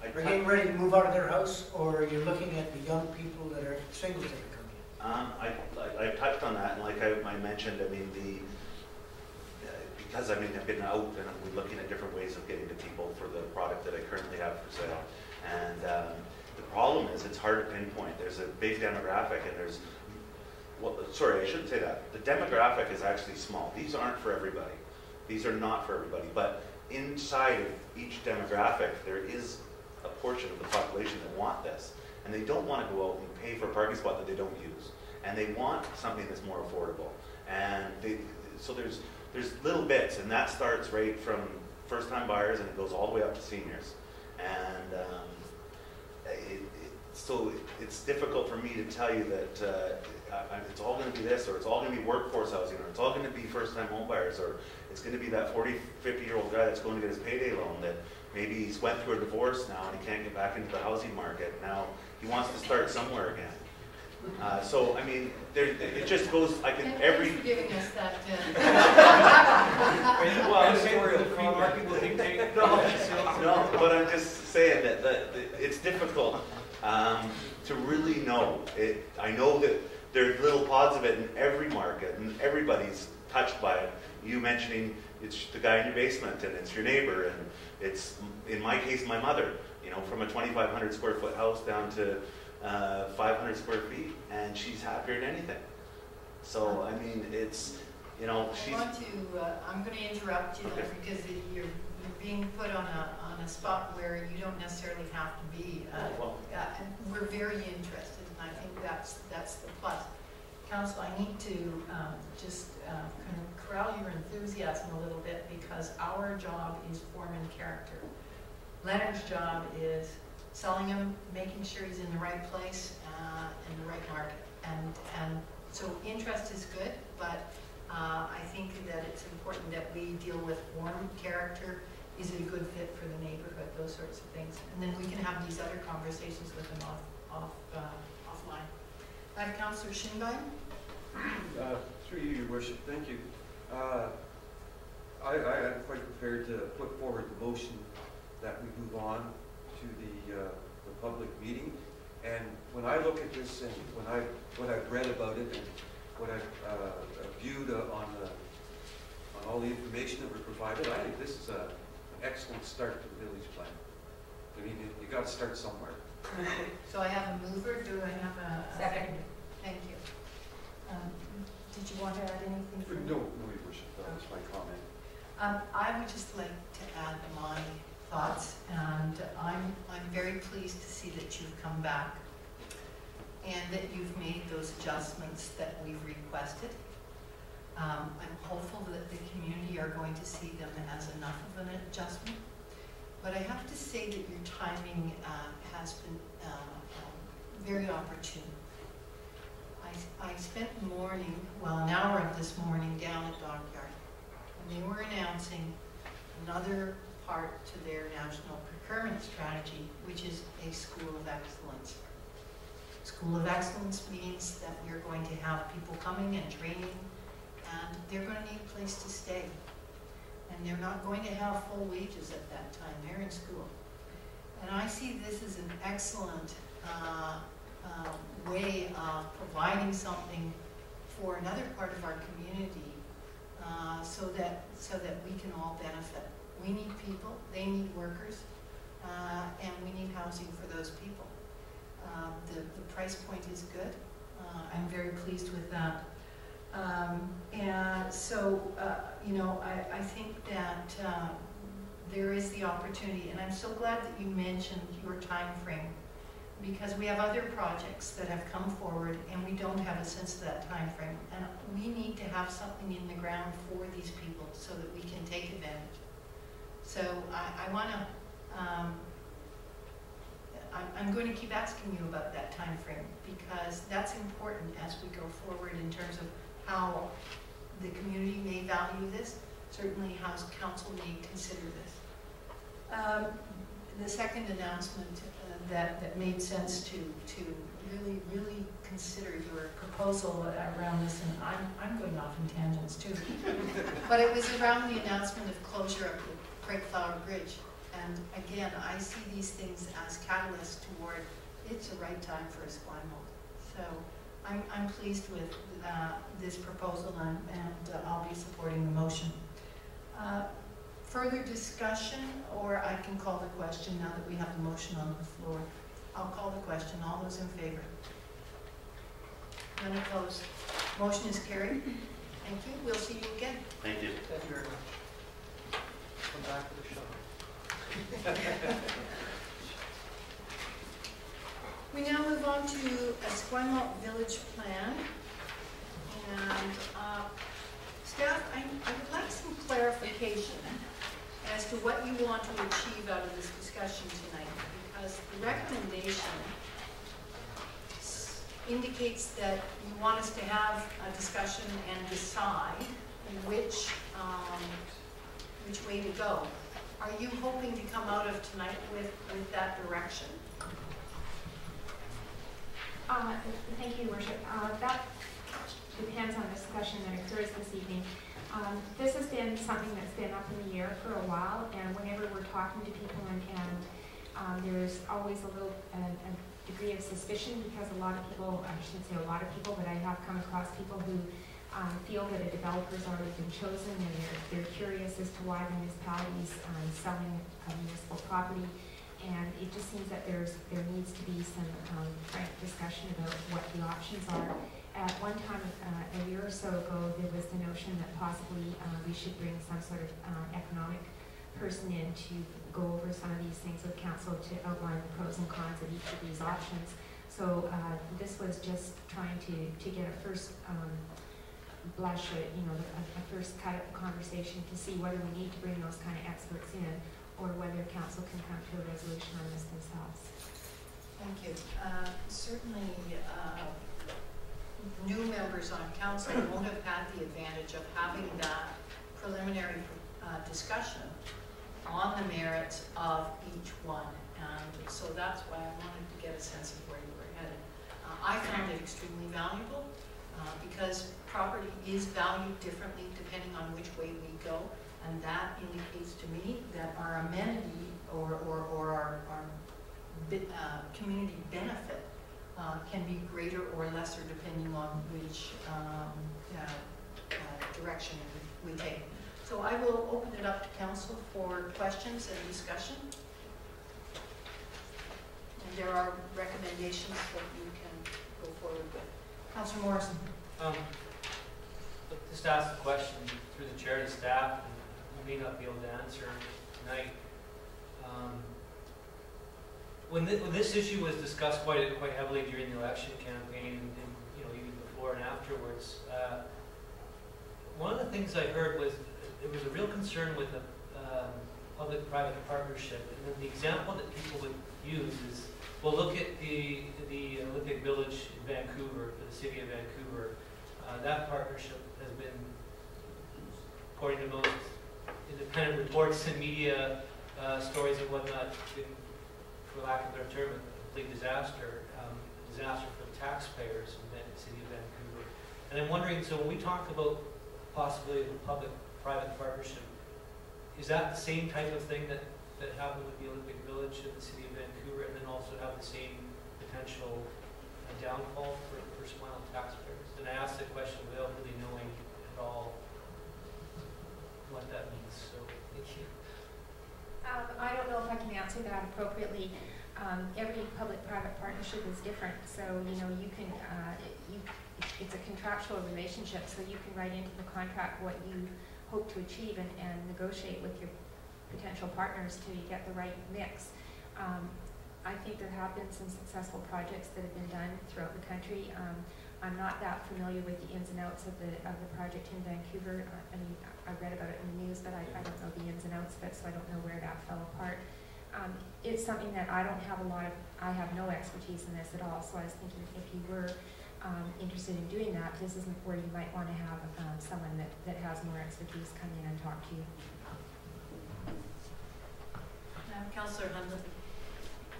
getting ready to move out of their house, or are you looking at the young people that are singles that are coming in? Um, I, I, I touched on that, and like I, I mentioned, I mean, the, uh, because I mean, I've been out and I'm looking at different ways of getting to people for the product that I currently have for sale. And, um, the problem is, it's hard to pinpoint, there's a big demographic and there's, well, sorry, I shouldn't say that. The demographic is actually small, these aren't for everybody. These are not for everybody, but inside of each demographic, there is a portion of the population that want this. And they don't want to go out and pay for a parking spot that they don't use. And they want something that's more affordable. And they, so there's, there's little bits, and that starts right from first-time buyers and it goes all the way up to seniors. And um, it, it, so it's difficult for me to tell you that uh, it's all going to be this, or it's all going to be workforce housing, or it's all going to be first-time home buyers, or it's going to be that 40, 50-year-old guy that's going to get his payday loan that maybe he's went through a divorce now and he can't get back into the housing market. Now he wants to start somewhere again. Uh, so I mean, there, it just goes. I can Thank every. you for giving us that. uh, Well, it's sort of the free market will dictate. No, no, but I'm just saying that, that, that it's difficult um, to really know. It, I know that there's little pods of it in every market, and everybody's touched by it. You mentioning it's the guy in your basement, and it's your neighbor, and it's in my case my mother. You know, from a 2,500 square foot house down to uh, 500 square feet, and she's happier than anything. So I mean, it's you know I she's. want to, uh, I'm going to interrupt you Okay. because you're, you're being put on a, on a spot where you don't necessarily have to be. uh, Well, uh, And we're very interested, and I think that's, that's the plus. Council, I need to um, just uh, kind of corral your enthusiasm a little bit because our job is forming character. Leonard's job is selling him, making sure he's in the right place, uh, in the right market. And, and so interest is good, but, uh, I think that it's important that we deal with warm character. Is it a good fit for the neighborhood, those sorts of things. And then we can have these other conversations with them off, off, uh, offline. I have Councillor Schinbein. Uh, Through you, your worship, thank you. Uh, I, I am quite prepared to put forward the motion that we move on to the, uh, the public meeting. And when I look at this and when I, what I've read about it and what I've uh, viewed uh, on the, on all the information that we're provided, I think this is a, an excellent start to the village plan. I mean, you, you gotta start somewhere. So I have a mover, do I have a? a Second. Thank you. Um, Did you want to add anything? No, further? no, your worship, that was my comment. Um, I would just like to add my thoughts, and I'm, I'm very pleased to see that you've come back and that you've made those adjustments that we've requested. Um, I'm hopeful that the community are going to see them as enough of an adjustment. But I have to say that your timing uh, has been uh, um, very opportune. I, I spent the morning, well, an hour of this morning down at Dockyard, they were announcing another part to their national procurement strategy, which is a school of excellence. School of excellence means that we're going to have people coming and training, and they're going to need a place to stay. And they're not going to have full wages at that time, they're in school. And I see this as an excellent uh, uh, way of providing something for another part of our community uh, so that, so that we can all benefit. We need people, they need workers, uh, and we need housing for those people. Um, The, the price point is good. Uh, I'm very pleased with that. Um, And so, uh, you know, I, I think that uh, there is the opportunity, and I'm so glad that you mentioned your time frame, because we have other projects that have come forward, and we don't have a sense of that time frame. And we need to have something in the ground for these people so that we can take advantage. So I, I want to, um, I'm, going to keep asking you about that time frame because that's important as we go forward in terms of how the community may value this, certainly how council may consider this. Um, the second announcement uh, that, that made sense to, to really, really consider your proposal around this, and I'm, I'm going off in tangents too. But it was around the announcement of closure of the Craig Flower Bridge. And again, I see these things as catalysts toward, it's the right time for a Esquimalt. So I'm, I'm pleased with uh, this proposal and, and uh, I'll be supporting the motion. Uh, Further discussion, or I can call the question now that we have the motion on the floor. I'll call the question. All those in favor? None opposed. Motion is carried. Thank you. We'll see you again. Thank you. Thank you very much. Come back to the show. We now move on to Esquimalt Village Plan. And uh, staff, I I would like some clarification as to what you want to achieve out of this discussion tonight. Because the recommendation indicates that you want us to have a discussion and decide which, um, which way to go. Are you hoping to come out of tonight with, with that direction? Uh, Thank you, Worship. Uh, That depends on the discussion that occurs this evening. Um, This has been something that's been up in the air for a while, and whenever we're talking to people and, and um, there's always a little, a a degree of suspicion because a lot of people, I shouldn't say a lot of people, but I have come across people who um, feel that a developer's already been chosen and they're, they're curious as to why the municipality's um, selling a municipal property. And it just seems that there's, there needs to be some um, frank discussion about what the options are. At one time, uh, a year or so ago, there was the notion that possibly uh, we should bring some sort of uh, economic person in to go over some of these things with council to outline the pros and cons of each of these options. So uh, this was just trying to, to get a first um, blush, a, you know, a, a first cut at the conversation to see whether we need to bring those kind of experts in, or whether council can come to a resolution on this themselves. Thank you. Uh, Certainly, uh, new members on council won't have had the advantage of having that preliminary uh, discussion on the merits of each one. And so that's why I wanted to get a sense of where you were headed. Uh, I found it extremely valuable uh, because property is valued differently depending on which way we go. And that indicates to me that our amenity or, or, or our, our uh, community benefit uh, can be greater or lesser depending on which um, uh, uh, direction we take. So I will open it up to council for questions and discussion. And there are recommendations that you can go forward with. Councillor Morrison. Um, Just ask the question through the chair to staff, and you may not be able to answer tonight. Um, When thi- when this issue was discussed quite, quite heavily during the election campaign, and, and, you know, even before and afterwards, uh, one of the things I heard was, there was a real concern with the um, public-private partnership. And then the example that people would use is, well, look at the, the Olympic Village in Vancouver, the city of Vancouver. Uh, That partnership has been, according to most independent reports and media uh, stories and whatnot, been, for lack of a better term, a complete disaster, um, a disaster for the taxpayers in the city of Vancouver. And I'm wondering, so when we talk about possibility of a public-private partnership, is that the same type of thing that, that happened with the Olympic Village in the city of Vancouver, and then also have the same potential uh, downfall for, for Esquimalt taxpayers? And I asked the question without really knowing at all what that means, so thank you. Um, I don't know if I can answer that appropriately. Um, every public-private partnership is different, so, you know, you can, uh, you, it's a contractual relationship, so you can write into the contract what you hope to achieve and, and negotiate with your potential partners to get the right mix. Um, I think there have been some successful projects that have been done throughout the country. Um, I'm not that familiar with the ins and outs of the, of the project in Vancouver. I, I mean, I read about it in the news, but I, I don't know the ins and outs of it, so I don't know where that fell apart. Um, it's something that I don't have a lot of, I have no expertise in this at all, so I was thinking if you were um, interested in doing that, this isn't where you might want to have um, someone that, that has more expertise come in and talk to you. Uh, Councillor Hundleby.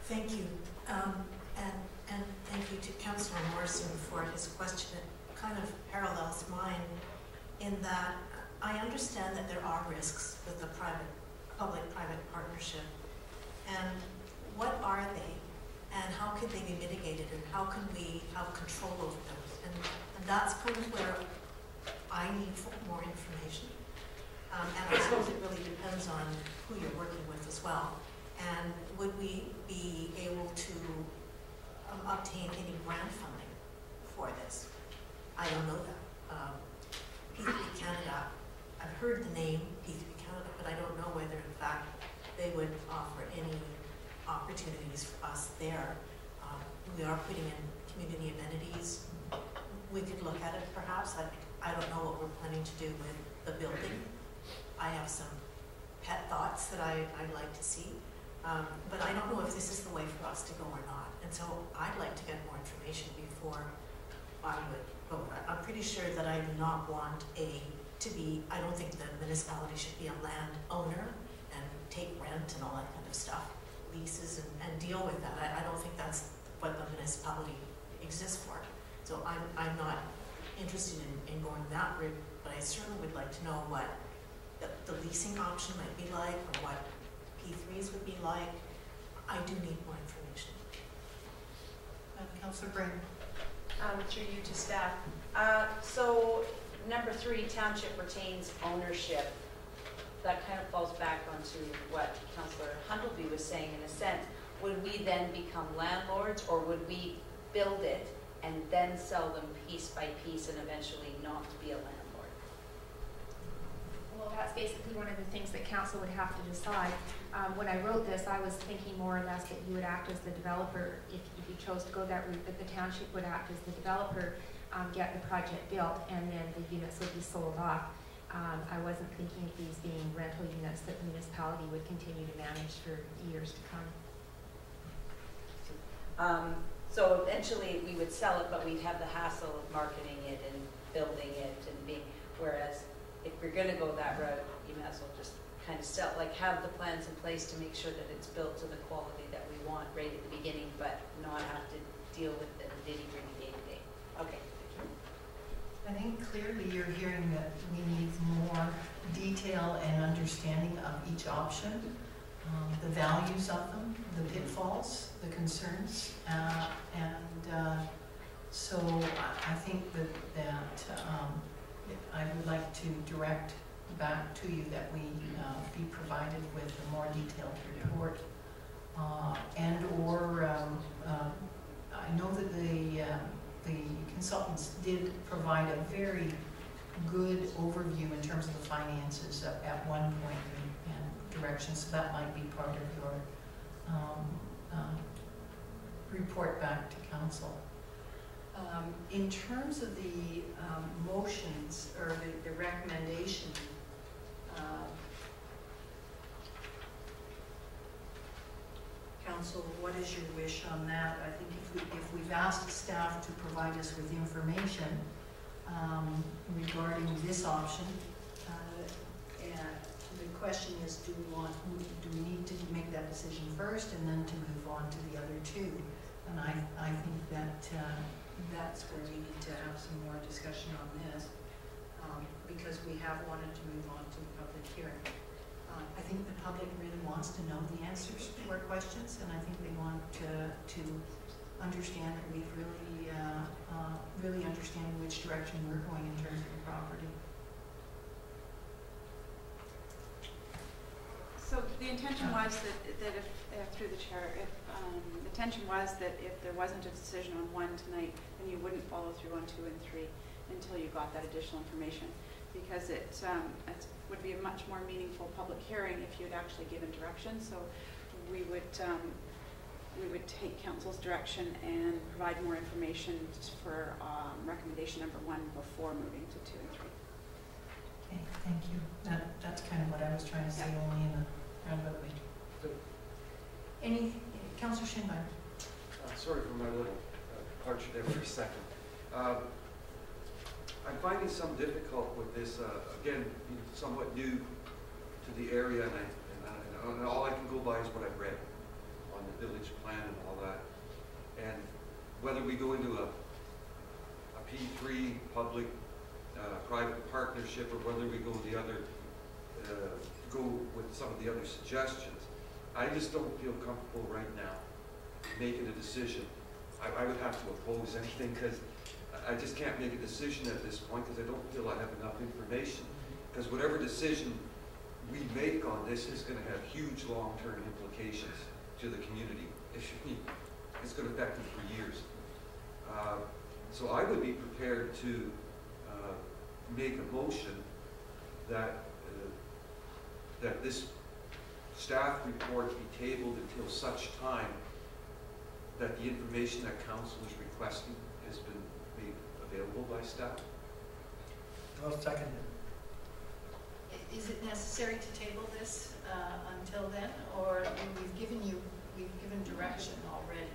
Thank you. Um, and, and thank you to Councillor Morrison for his question. It kind of parallels mine in that I understand that there are risks with the private, public-private partnership. And what are they? And how could they be mitigated? And how can we have control over those? And, and that's kind of where I need more information. Um, and I suppose it really depends on who you're working with as well. And would we be able to obtain any grant funding for this? I don't know that. Um, P3 Canada, I've heard the name P3 Canada, but I don't know whether in fact they would offer any opportunities for us there. Um, we are putting in community amenities. We could look at it perhaps. I, I don't know what we're planning to do with the building. I have some pet thoughts that I, I'd like to see. Um, but I don't know if this is the way for us to go or not. And so I'd like to get more information before I would vote. I'm pretty sure that I do not want a, to be, I don't think the municipality should be a land owner and take rent and all that kind of stuff, leases and, and deal with that. I, I don't think that's what the municipality exists for. So I'm, I'm not interested in, in going that route, but I certainly would like to know what the, the leasing option might be like, or what P3s would be like. I do need more. Councillor Brandon. Um, through you to staff. Uh, so, number three, township retains ownership. That kind of falls back onto what Councillor Hundleby was saying in a sense. Would we then become landlords, or would we build it and then sell them piece by piece and eventually not be a landlord? Well, that's basically one of the things that council would have to decide. Um, when I wrote this, I was thinking more or less that you would act as the developer if, chose to go that route, that the township would act as the developer. um, get the project built, and then the units would be sold off. Um, I wasn't thinking of these being rental units that the municipality would continue to manage for years to come. Um, so eventually we would sell it, but we'd have the hassle of marketing it and building it and being, whereas if we're gonna go that route, you might as well just kind of sell, like have the plans in place to make sure that it's built to the quality that we want right at the beginning, but not have to deal with the nitty gritty day to day. Okay. I think clearly you're hearing that we need more detail and understanding of each option, um, the values of them, the pitfalls, the concerns, uh, and uh, so I- I think that, that um, I would like to direct back to you that we uh, be provided with a more detailed report uh, and/or um, um, I know that the, um, the consultants did provide a very good overview in terms of the finances at, at one point and, and direction, so that might be part of your, um, um, report back to council. Um, in terms of the, um, motions or the, the recommendation, Council, what is your wish on that? I think if we, if we've asked staff to provide us with information um, regarding this option, uh, the question is, do we want, do we need to make that decision first and then to move on to the other two? And I, I think that, uh, that's where we need to have some more discussion on this, um, because we have wanted to move on to the public hearing. Uh, I think the public really wants to know the answers to our questions, and I think they want to, to understand that we've really, uh, uh, really understand which direction we're going in terms of the property. So the intention was that, that if, uh, through the chair, if, um, the intention was that if there wasn't a decision on one tonight, then you wouldn't follow through on two and three until you got that additional information. Because it, um, it would be a much more meaningful public hearing if you'd actually given direction. So we would, um, we would take council's direction and provide more information for, um, recommendation number one before moving to two and three. Okay, thank you. That, that's kind of what I was trying to say, only in a roundabout way. Any, Councillor Schinbein? Uh, Sorry for my little uh, departure there for a second. Um, I'm finding some difficult with this, uh, again, somewhat new to the area, and I, and I- and all I can go by is what I've read on the village plan and all that. And whether we go into a, a P three public, uh, private partnership, or whether we go the other, uh, go with some of the other suggestions, I just don't feel comfortable right now making a decision. I, I would have to oppose anything, because I just can't make a decision at this point because I don't feel I have enough information. Because whatever decision we make on this is going to have huge long-term implications to the community. It's going to affect them for years. Uh, So I would be prepared to uh, make a motion that, uh, that this staff report be tabled until such time that the information that council is requesting available by staff. I'll second it. I- Is it necessary to table this uh, until then, or we've given you, we've given direction already?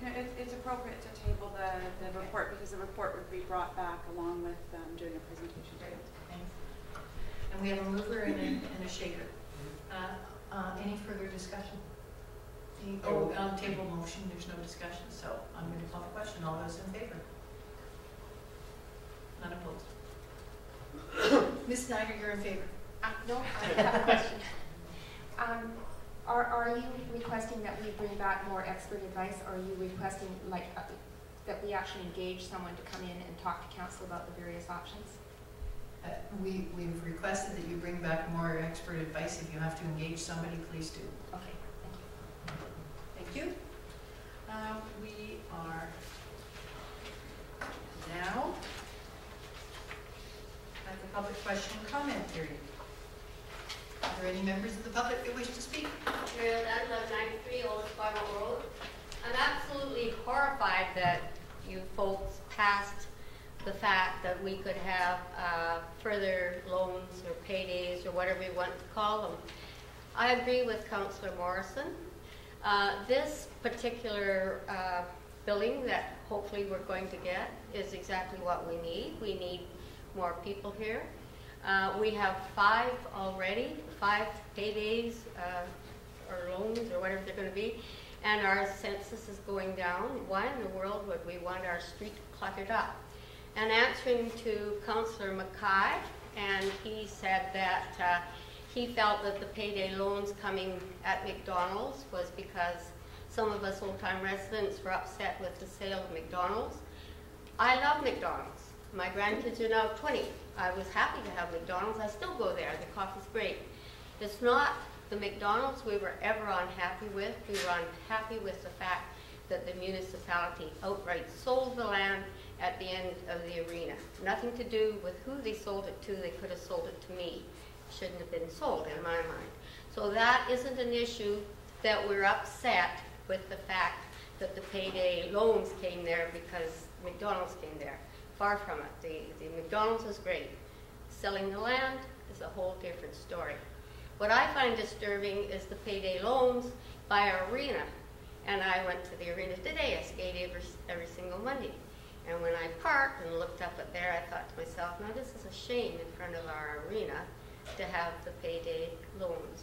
You know, it, it's appropriate to table the, the report because the report would be brought back along with, um, doing a presentation. Great, thanks. And we have a mover and a, and a shaker. Uh, uh, Any further discussion? Any- Oh, on table motion, there's no discussion, so I'm going to call the question. All those in favor? None opposed? Ms. Snyder, you're in favor? Uh, no, I have a question. Um, are, are you requesting that we bring back more expert advice, or are you requesting, like, uh, that we actually engage someone to come in and talk to council about the various options? Uh, We, we've requested that you bring back more expert advice. If you have to engage somebody, please do. Okay, thank you. Thank you. Uh, We are now at the public question and comment period. Are there any members of the public that wish to speak? Mary Dunlop, 93 Old Sparrow Road. I'm absolutely horrified that you folks passed the fact that we could have uh, further loans or paydays or whatever you want to call them. I agree with Councillor Morrison. Uh, This particular uh, that hopefully we're going to get is exactly what we need. We need more people here. Uh, We have five already, five paydays uh, or loans or whatever they're going to be, and our census is going down. Why in the world would we want our street cluttered up? And answering to Councillor McKie, and he said that uh, he felt that the payday loans coming at McDonald's was because some of us old-time residents were upset with the sale of McDonald's. I love McDonald's. My grandkids are now 20. I was happy to have McDonald's. I still go there. The coffee's great. It's not the McDonald's we were ever unhappy with. We were unhappy with the fact that the municipality outright sold the land at the end of the arena. Nothing to do with who they sold it to. They could have sold it to me. Shouldn't have been sold in my mind. So that isn't an issue that we're upset with the fact that the payday loans came there because McDonald's came there. Far from it. The, the McDonald's is great. Selling the land is a whole different story. What I find disturbing is the payday loans by our arena. And I went to the arena today. I skate every, every single Monday. And when I parked and looked up at there, I thought to myself, now this is a shame in front of our arena to have the payday loans.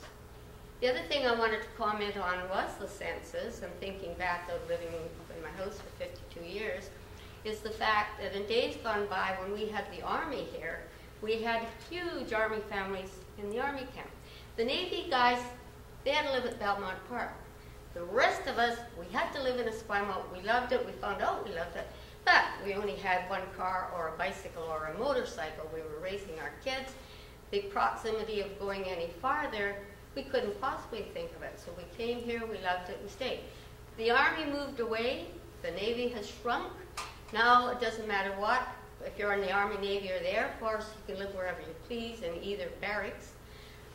The other thing I wanted to comment on was the census, and thinking back of living in my house for 52 years, is the fact that in days gone by when we had the Army here, we had huge Army families in the Army camp. The Navy guys, they had to live at Belmont Park. The rest of us, we had to live in a Esquimalt. We loved it. We found out we loved it. But we only had one car or a bicycle or a motorcycle. We were raising our kids. The proximity of going any farther, we couldn't possibly think of it. So we came here, we loved it, we stayed. The Army moved away. The Navy has shrunk. Now it doesn't matter what. If you're in the Army, Navy, or the Air Force, you can live wherever you please in either barracks.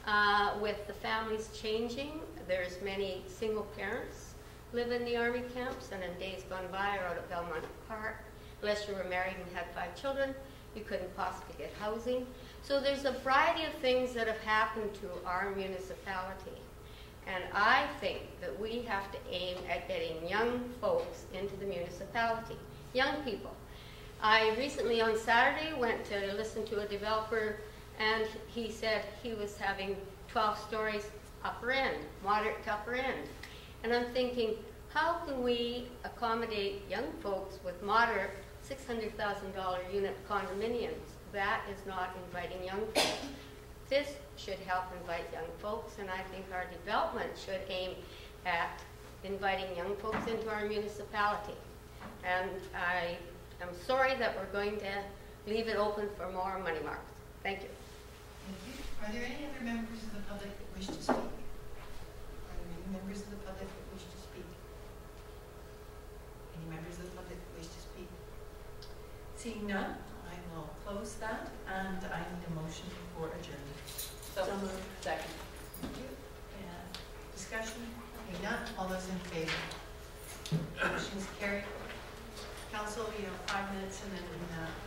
Uh, with the families changing, there's many single parents live in the Army camps, and in days gone by or out at Belmont Park, unless you were married and had five children, you couldn't possibly get housing. So there's a variety of things that have happened to our municipality. And I think that we have to aim at getting young folks into the municipality, young people. I recently on Saturday went to listen to a developer and he said he was having 12 stories upper end, moderate to upper end. And I'm thinking, how can we accommodate young folks with moderate $600,000 unit condominiums? That is not inviting young folks. This should help invite young folks, and I think our development should aim at inviting young folks into our municipality. And I am sorry that we're going to leave it open for more Money Marts. Thank you. Thank you. Are there any other members of the public that wish to speak? Are there any members of the public that wish to speak? Any members of the public that wish to speak? Seeing none, I will close that, and I need a motion for adjournment. So moved. Second. Thank you. And discussion? Seeing none, all those in favor? Motion is carried. Council, you have five minutes, and then